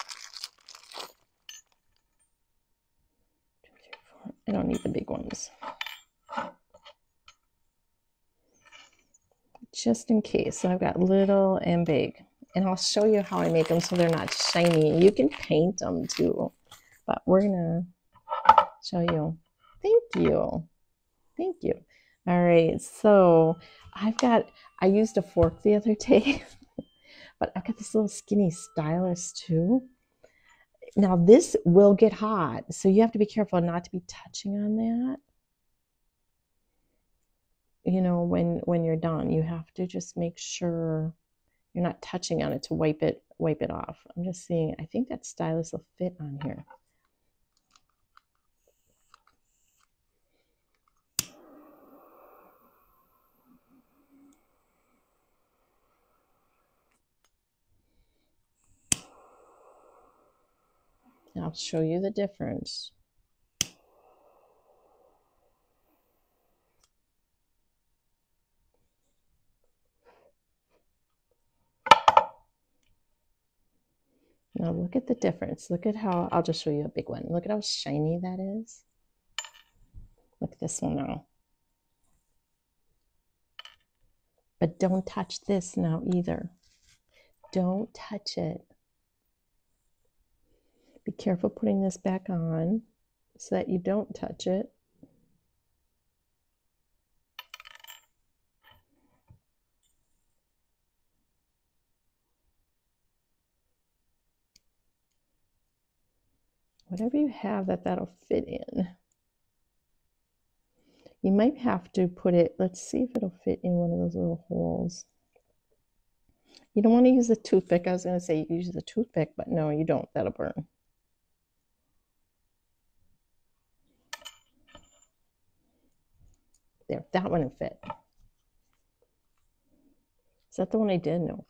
S1: I don't need the big ones. Just in case. So I've got little and big. And I'll show you how I make them so they're not shiny. You can paint them too. But we're going to show you. Thank you. Thank you. All right. So I've got, I used a fork the other day, but I've got this little skinny stylus too. Now this will get hot, so you have to be careful not to be touching on that. You know, when when you're done, you have to just make sure you're not touching on it to wipe it wipe it off. I'm just seeing, I think that stylus will fit on here. I'll show you the difference. Now look at the difference. Look at how, I'll just show you a big one. Look at how shiny that is. Look at this one now. But don't touch this now either. Don't touch it. Be careful putting this back on so that you don't touch it. Whatever you have that that'll fit in. You might have to put it, let's see if it'll fit in one of those little holes. You don't want to use a toothpick. I was going to say you use the toothpick, but no, you don't. That'll burn. There, that one will fit. Is that the one I did? No.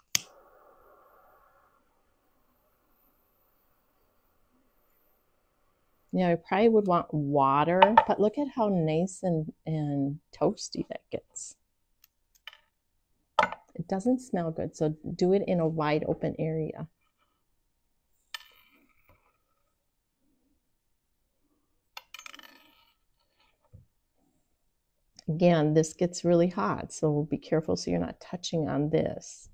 S1: Yeah, I probably would want water, but look at how nice and, and toasty that gets. It doesn't smell good, so do it in a wide open area. Again, this gets really hot, so be careful so you're not touching on this.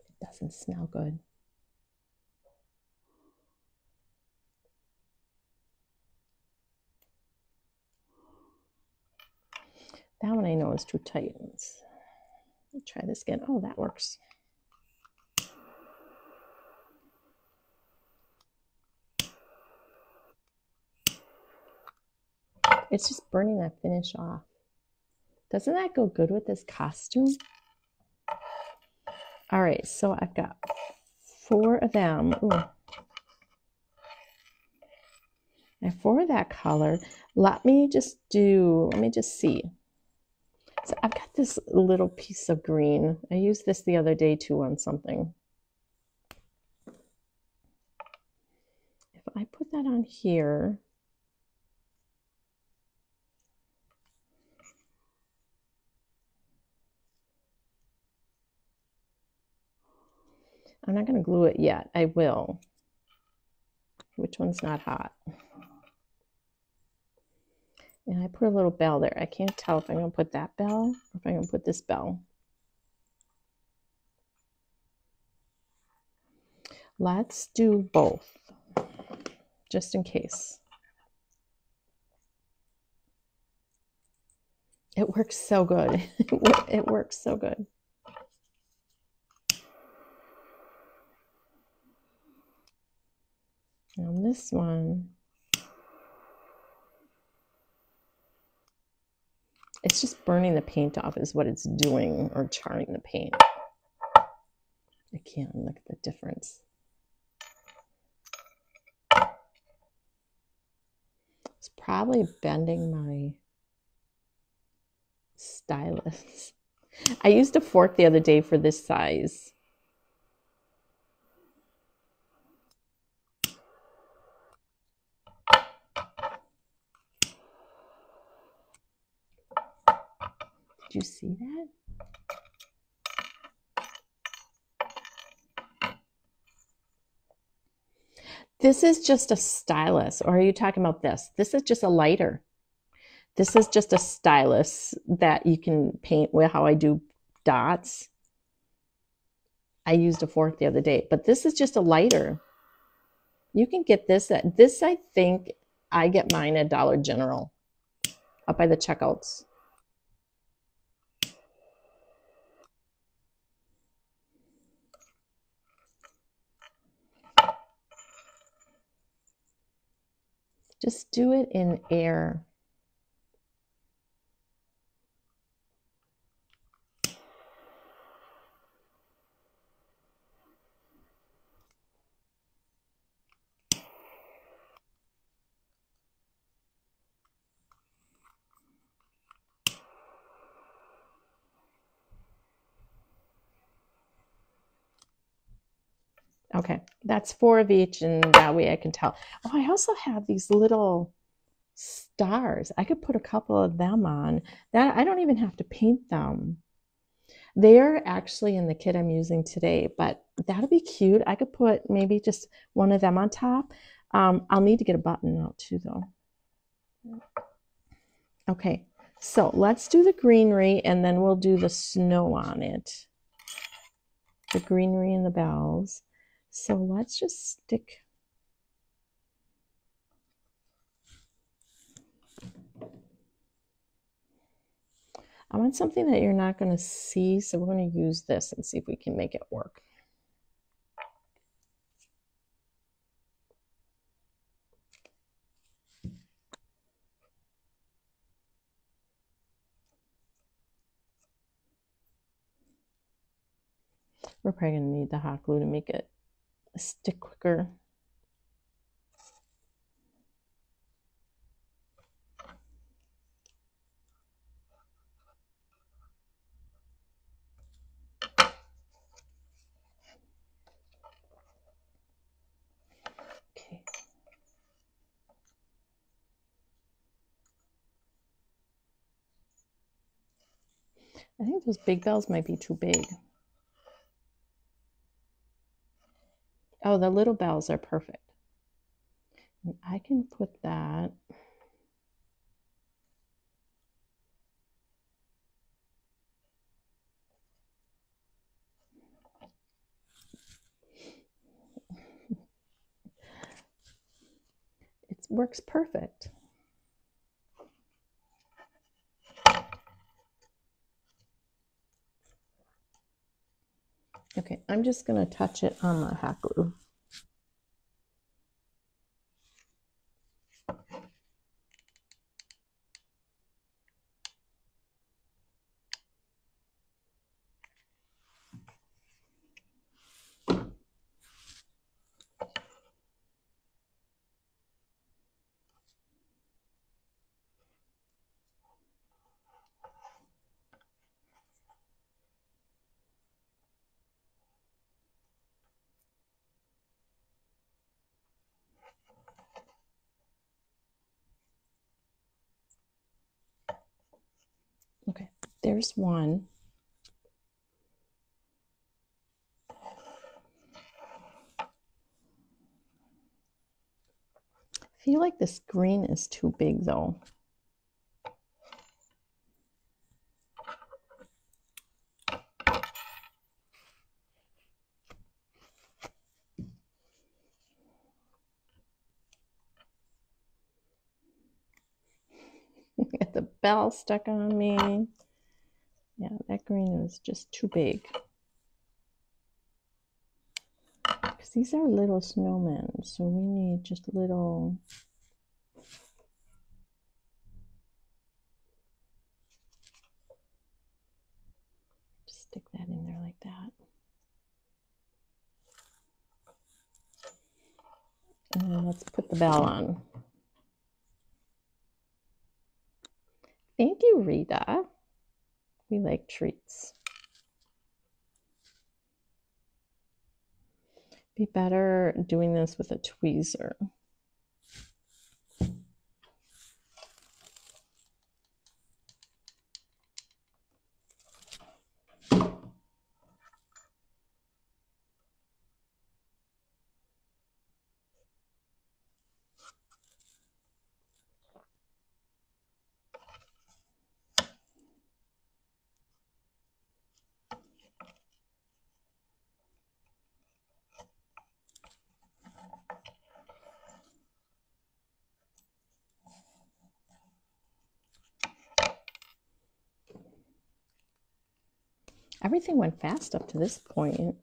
S1: It doesn't smell good. That one I know is too tight. Let's try this again. Oh, that works. It's just burning that finish off. Doesn't that go good with this costume? All right, so I've got four of them. Ooh. Four of that color. Let me just do, let me just see. So I've got this little piece of green. I used this the other day too on something. If I put that on here. I'm not going to glue it yet. I will. Which one's not hot? And I put a little bell there. I can't tell if I'm going to put that bell or if I'm going to put this bell. Let's do both, just in case. It works so good. it works so good. Now this one, it's just burning the paint off is what it's doing or charring the paint. I can't look at the difference. It's probably bending my stylus. I used a fork the other day for this size. You see that? This is just a stylus, or are you talking about this? This is just a lighter. This is just a stylus that you can paint with how I do dots. I used a fork the other day, but this is just a lighter. You can get this at this, I think I get mine at Dollar General up by the checkouts. Just do it in air. Okay, that's four of each, and that way I can tell. Oh, I also have these little stars. I could put a couple of them on. That I don't even have to paint them. They're actually in the kit I'm using today, but that'll be cute. I could put maybe just one of them on top. Um, I'll need to get a button out too, though. Okay, so let's do the greenery, and then we'll do the snow on it. The greenery and the bells. So let's just stick I want something that you're not going to see, so we're going to use this and see if we can make it work. We're probably going to need the hot glue to make it stick quicker. Okay. I think those big bells might be too big. Oh, the little bells are perfect. I can put that. it works perfect. Okay, I'm just going to touch it on the hot glue. There's one. I feel like this green is too big though. Get the bell stuck on me. Yeah, that green is just too big. Because these are little snowmen, so we need just little... Just stick that in there like that. And then let's put the bell on. Thank you, Rita. We like treats. Be better doing this with a tweezer. Everything went fast up to this point.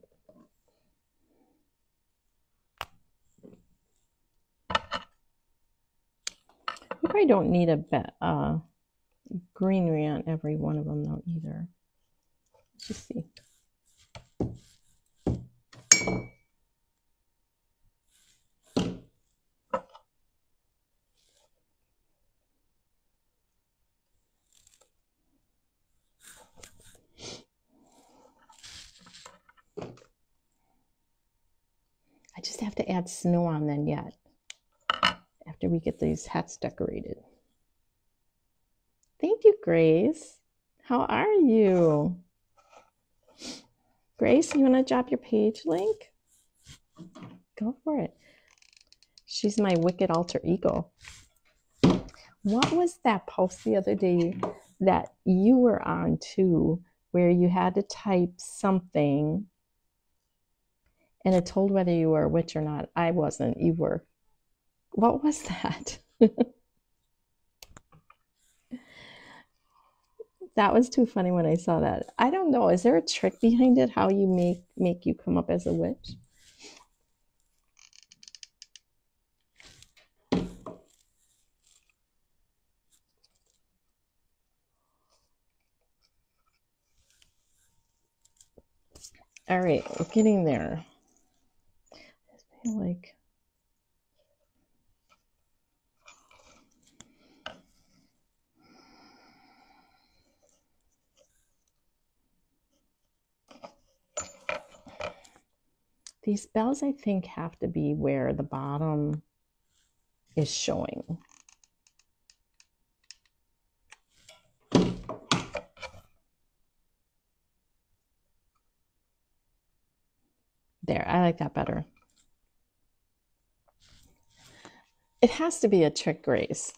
S1: We probably don't need a bet, uh, greenery on every one of them though either. Let's just see. I add snow on then yet after we get these hats decorated. Thank you, Grace. How are you? Grace, you want to drop your page link? Go for it. She's my wicked alter ego. What was that post the other day that you were on too, where you had to type something and it told whether you were a witch or not? I wasn't. You were. What was that? that was too funny when I saw that. I don't know. Is there a trick behind it? How you make make you come up as a witch? All right, we're getting there. Like these bells, I think, have to be where the bottom is showing. There, I like that better. It has to be a trick grace.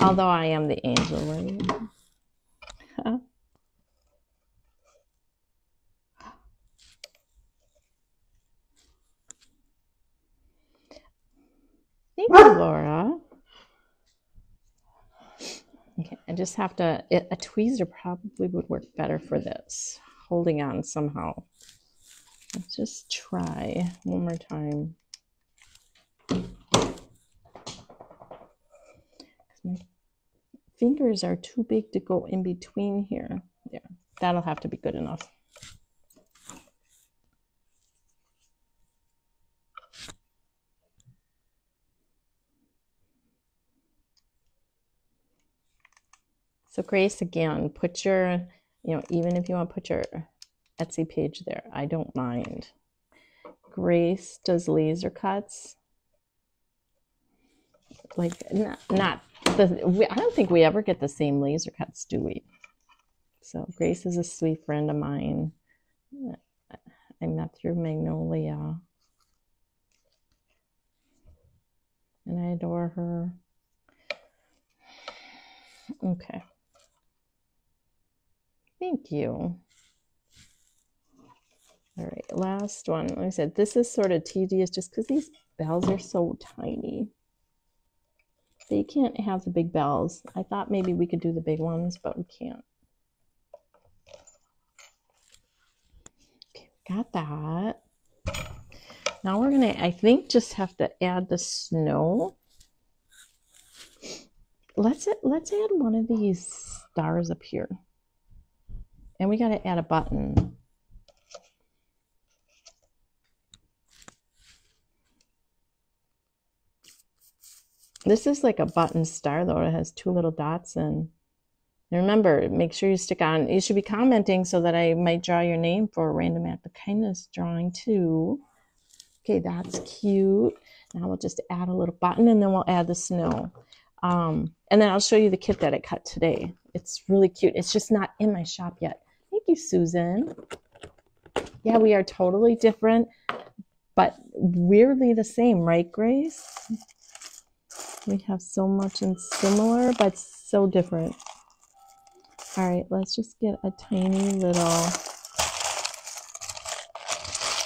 S1: Although I am the angel, right? Thank you, Laura. Okay, I just have to, a tweezer probably would work better for this. Holding on somehow. Let's just try one more time. My fingers are too big to go in between here. There, that'll have to be good enough. So Grace, again, put your, you know, even if you want to put your Etsy page there, I don't mind. Grace does laser cuts. Like, not, not the I don't think we ever get the same laser cuts, do we? So Grace is a sweet friend of mine. I met through Magnolia. And I adore her. Okay. Thank you. All right, last one. Like I said, this is sort of tedious just because these bells are so tiny. They can't have the big bells. I thought maybe we could do the big ones, but we can't. Okay, got that. Now we're gonna, I think, just have to add the snow. Let's let's add one of these stars up here, and we got to add a button. This is like a button star though. It has two little dots and remember, make sure you stick on. You should be commenting so that I might draw your name for a random act of kindness drawing too. Okay, that's cute. Now we'll just add a little button and then we'll add the snow. Um, and then I'll show you the kit that I cut today. It's really cute. It's just not in my shop yet. Thank you, Susan. Yeah, we are totally different, but weirdly the same, right, Grace? We have so much in similar, but so different. All right, let's just get a tiny little...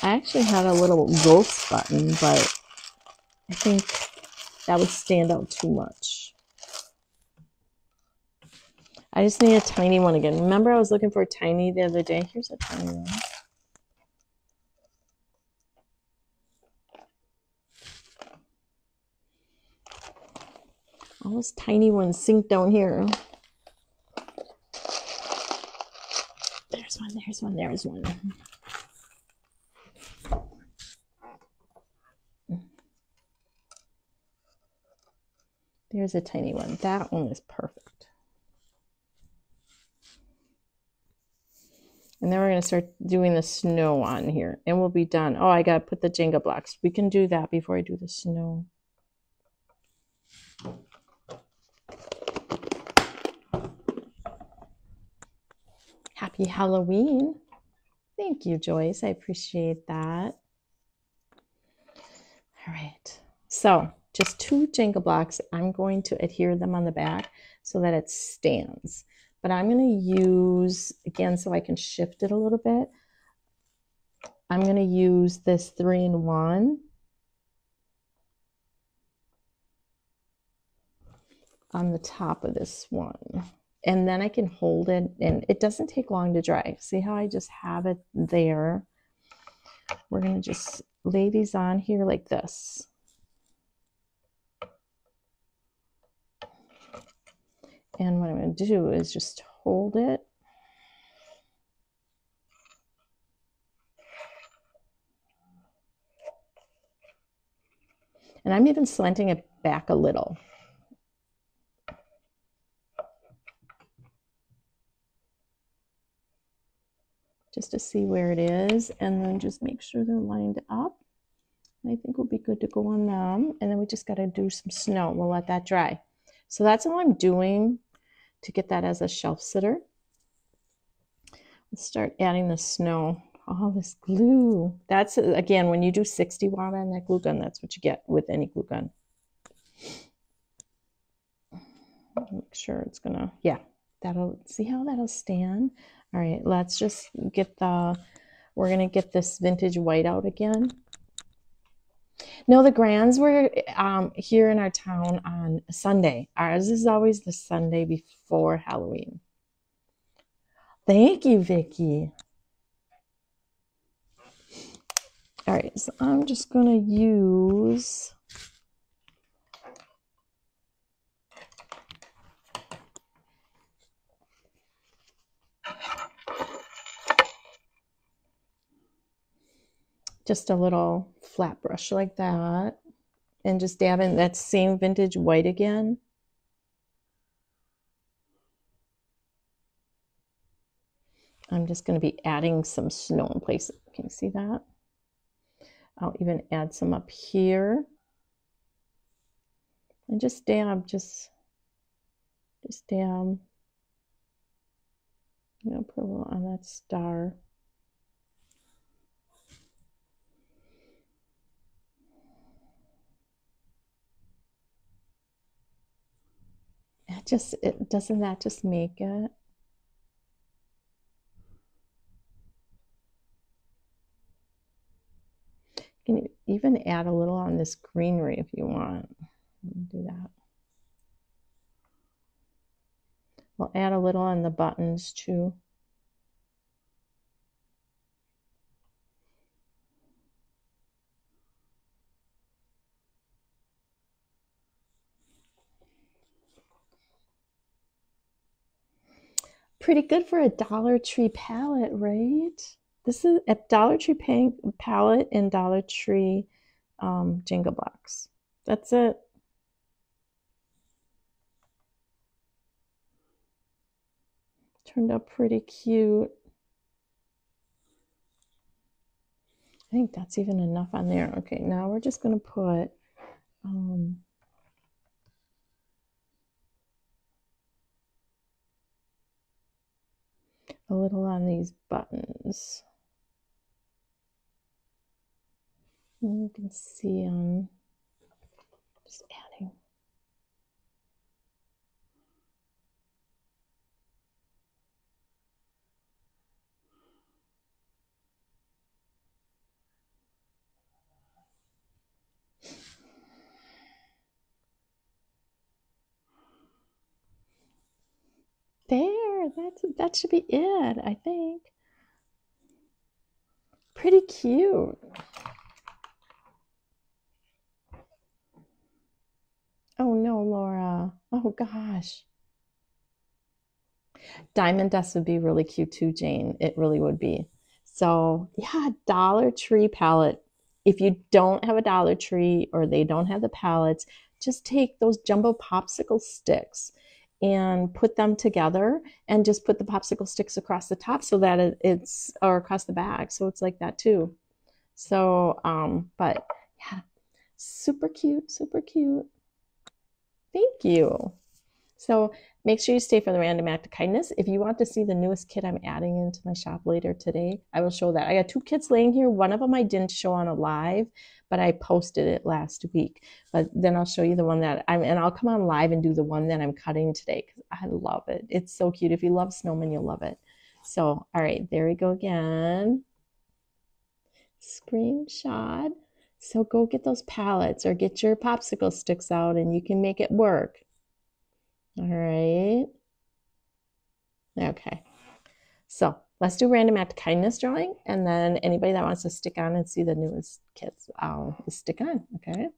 S1: I actually had a little ghost button, but I think that would stand out too much. I just need a tiny one again. Remember I was looking for a tiny the other day? Here's a tiny one. Those tiny ones sink down here. There's one, there's one, there's one. There's a tiny one. That one is perfect. And then we're going to start doing the snow on here. And we'll be done. Oh, I got to put the Jenga blocks. We can do that before I do the snow. Happy Halloween. Thank you, Joyce. I appreciate that. All right. So just two Jenga blocks. I'm going to adhere them on the back so that it stands. But I'm going to use, again, so I can shift it a little bit, I'm going to use this three in one on the top of this one and then I can hold it and it doesn't take long to dry. See how I just have it there? We're going to just lay these on here like this. And what I'm going to do is just hold it. And I'm even slanting it back a little. Just to see where it is and then just make sure they're lined up. I think we'll be good to go on them. And then we just got to do some snow. We'll let that dry. So that's all I'm doing to get that as a shelf sitter. Let's start adding the snow. All this glue. That's, again, when you do 60 watt on that glue gun, that's what you get with any glue gun. Make sure it's going to, yeah, that'll, see how that'll stand? All right, let's just get the, we're going to get this vintage white out again. No, the grands were um, here in our town on Sunday. Ours is always the Sunday before Halloween. Thank you, Vicki. All right, so I'm just going to use just a little flat brush like that and just dab in that same vintage white again. I'm just going to be adding some snow in place. Can you see that? I'll even add some up here. And just dab just Just dab. I'm gonna put a little on that star. It just it doesn't that just make it can You even add a little on this greenery if you want. Do that. We'll add a little on the buttons too. Pretty good for a Dollar Tree pallet, right? This is a Dollar Tree pallet and Dollar Tree um, Jenga blocks. That's it. Turned out pretty cute. I think that's even enough on there. Okay, now we're just going to put um, a little on these buttons. And you can see um just adding There, that's that should be it, I think. Pretty cute. Oh no, Laura. Oh gosh. Diamond dust would be really cute too, Jane. It really would be. So yeah, Dollar Tree pallet. If you don't have a Dollar Tree or they don't have the pallets, just take those jumbo popsicle sticks and put them together and just put the popsicle sticks across the top so that it, it's or across the bag so it's like that too. So um but yeah super cute super cute. Thank you so make sure you stay for the random act of kindness if you want to see the newest kit i'm adding into my shop later today i will show that i got two kits laying here one of them i didn't show on a live but I posted it last week. But then I'll show you the one that I'm, and I'll come on live and do the one that I'm cutting today because I love it. It's so cute. If you love snowmen, you'll love it. So, all right, there we go again. Screenshot. So go get those pallets or get your popsicle sticks out and you can make it work. All right. Okay. So let's do random act of kindness drawing and then anybody that wants to stick on and see the newest kits i'll stick on okay?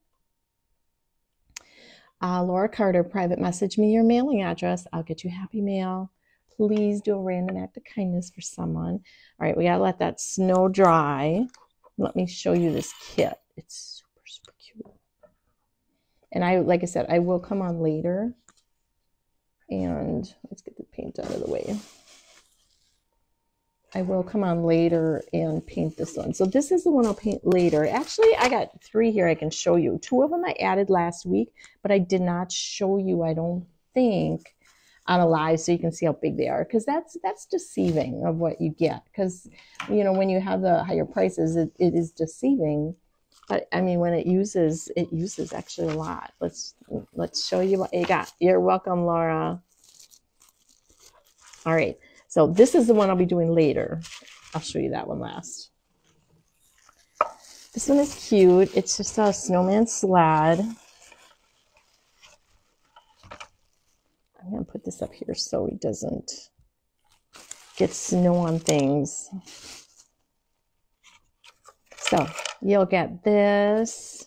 S1: Uh, laura carter private message me your mailing address. I'll get you happy mail. Please do a random act of kindness for someone. All right we gotta let that snow dry. Let me show you this kit. It's super super cute. And i like i said i will come on later and let's get the paint out of the way I will come on later and paint this one. So this is the one I'll paint later. Actually, I got three here I can show you. Two of them I added last week, but I did not show you, I don't think, on a live so you can see how big they are because that's that's deceiving of what you get because you know when you have the higher prices it, it is deceiving but I mean when it uses it uses actually a lot let's let's show you what you got you're welcome Laura all right so this is the one I'll be doing later. I'll show you that one last. This one is cute. It's just a snowman sled. I'm going to put this up here so he doesn't get snow on things. So you'll get this.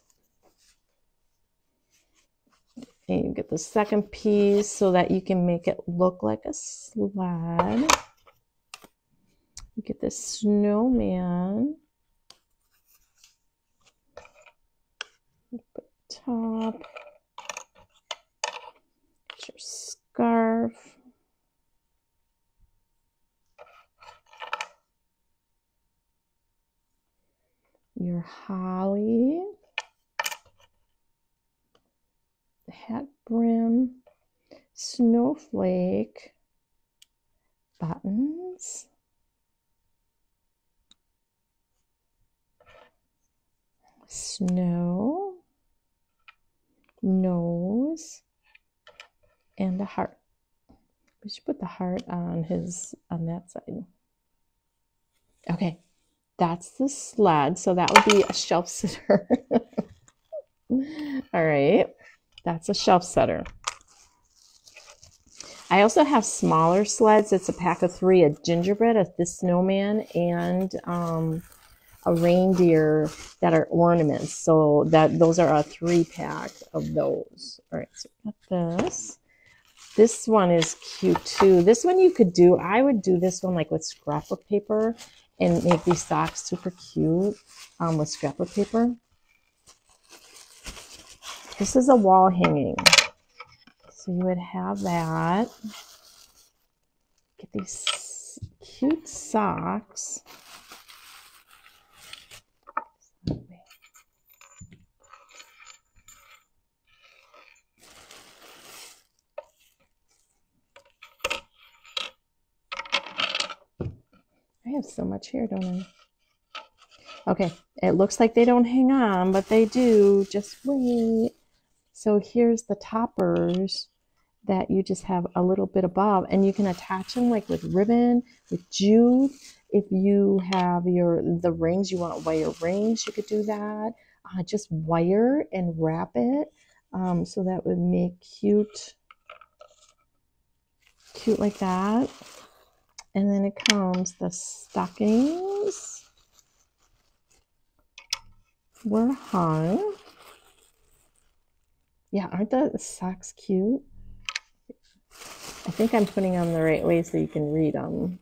S1: And you get the second piece so that you can make it look like a sled. You get this snowman. Put top. Get your scarf. Your holly. hat brim. snowflake buttons. Snow, nose, and a heart. We should put the heart on his on that side. Okay, that's the sled. So that would be a shelf sitter. All right, that's a shelf setter. I also have smaller sleds. It's a pack of three, a gingerbread, a the snowman, and um, a reindeer that are ornaments. So that those are a three pack of those. All right, so got this. This one is cute too. This one you could do, I would do this one like with scrapbook paper and make these socks super cute um, with scrapbook paper. This is a wall hanging. So you would have that. Get these cute socks. I have so much here, don't I? Okay, it looks like they don't hang on, but they do. Just wait. So here's the toppers that you just have a little bit above and you can attach them like with ribbon with jute if you have your the rings you want wire rings you could do that uh, just wire and wrap it um, so that would make cute cute like that and then it comes the stockings were hung yeah aren't the socks cute I think I'm putting them the right way so you can read them.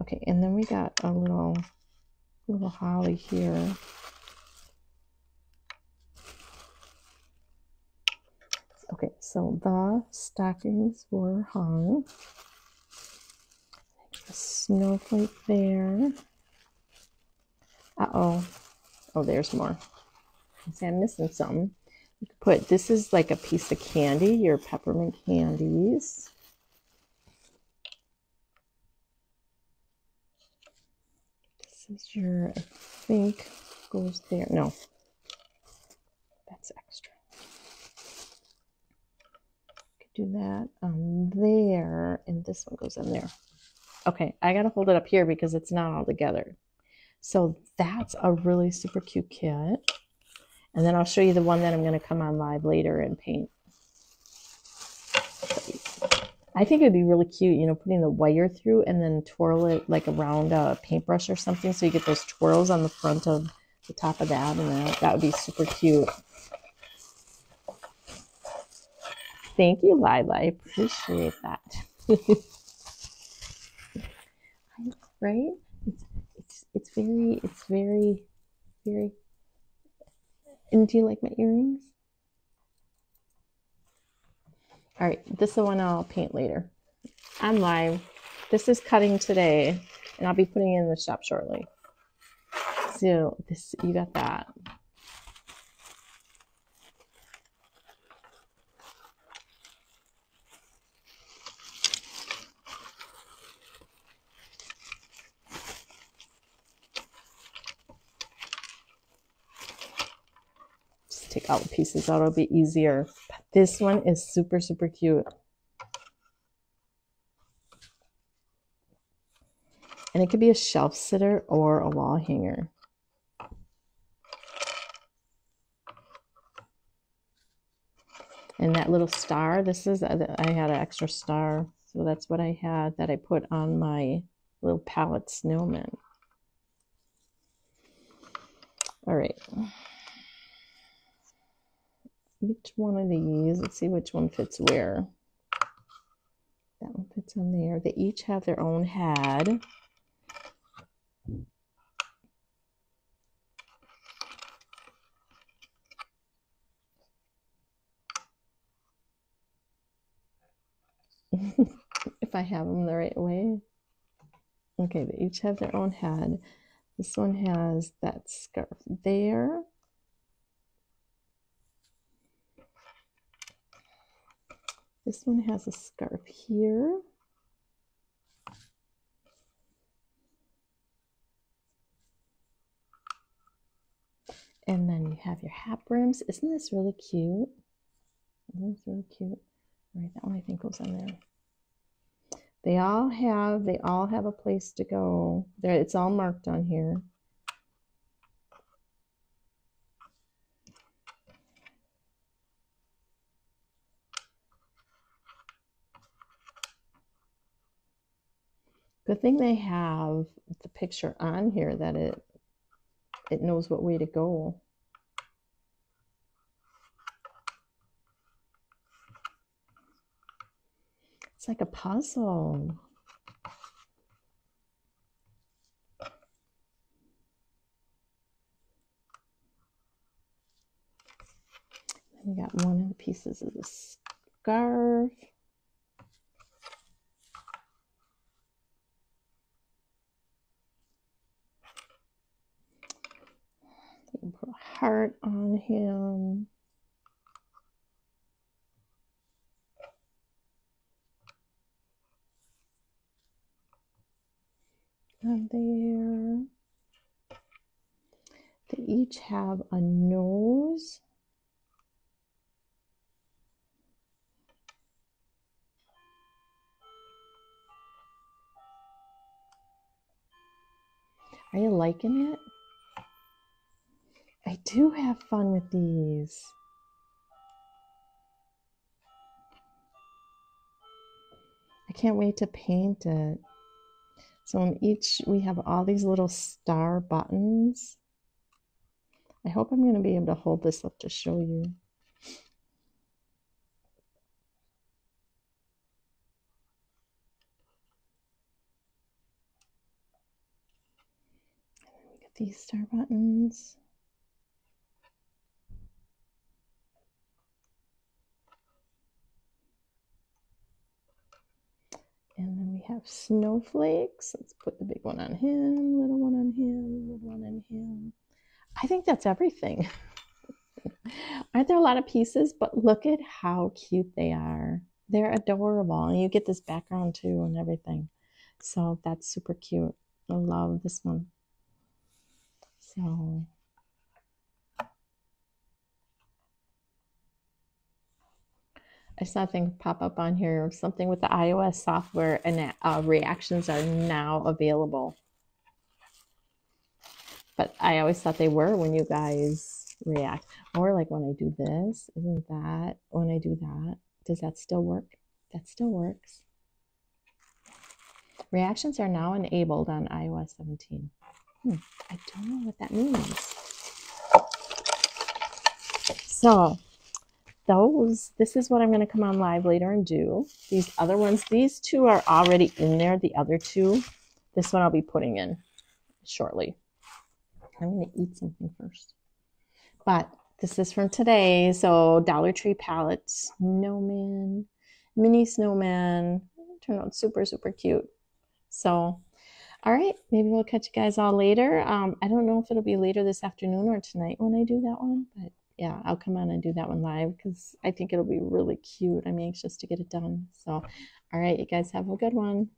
S1: Okay, and then we got a little little holly here. Okay, so the stockings were hung. A snowflake there. Uh-oh. Oh, there's more. I say I'm missing some. You could put this is like a piece of candy, your peppermint candies. This is your, I think, goes there. No, that's extra. You could do that on there, and this one goes in there. Okay, I gotta hold it up here because it's not all together. So that's a really super cute kit. And then I'll show you the one that I'm going to come on live later and paint. I think it'd be really cute, you know, putting the wire through and then twirl it like around a paintbrush or something so you get those twirls on the front of the top of that and that, that would be super cute. Thank you, Lila. I appreciate that. right? It's, it's, it's very, it's very, very and do you like my earrings? All right, this is the one I'll paint later. I'm live. This is cutting today, and I'll be putting in the shop shortly. So this, you got that. The pieces out, it'll be easier. But this one is super, super cute. And it could be a shelf sitter or a wall hanger. And that little star, this is, uh, I had an extra star. So that's what I had that I put on my little pallet snowman. All right each one of these, let's see which one fits where. That one fits on there. They each have their own head. if I have them the right way. Okay, they each have their own head. This one has that scarf there. This one has a scarf here. And then you have your hat brims. Isn't this really cute? Isn't this really cute? All right, that one I think goes on there. They all have they all have a place to go. There it's all marked on here. Good thing they have the picture on here that it it knows what way to go. It's like a puzzle. we got one of the pieces of the scarf. You can put a heart on him. And there. They each have a nose. Are you liking it? I do have fun with these. I can't wait to paint it. So in each, we have all these little star buttons. I hope I'm going to be able to hold this up to show you. these star buttons. And then we have snowflakes. Let's put the big one on him, little one on him, little one on him. I think that's everything. Aren't there a lot of pieces? But look at how cute they are. They're adorable. And you get this background too and everything. So that's super cute. I love this one. So I saw a thing pop up on here, something with the iOS software and uh, reactions are now available. But I always thought they were when you guys react. Or like when I do this, isn't that, when I do that, does that still work? That still works. Reactions are now enabled on iOS 17. Hmm, I don't know what that means. So those, this is what I'm going to come on live later and do. These other ones, these two are already in there. The other two, this one I'll be putting in shortly. I'm going to eat something first. But this is from today. So Dollar Tree pallet, snowman, mini snowman. Turned out super, super cute. So, all right, maybe we'll catch you guys all later. Um, I don't know if it'll be later this afternoon or tonight when I do that one, but yeah, I'll come on and do that one live because I think it'll be really cute. I'm anxious to get it done. So, all right, you guys have a good one.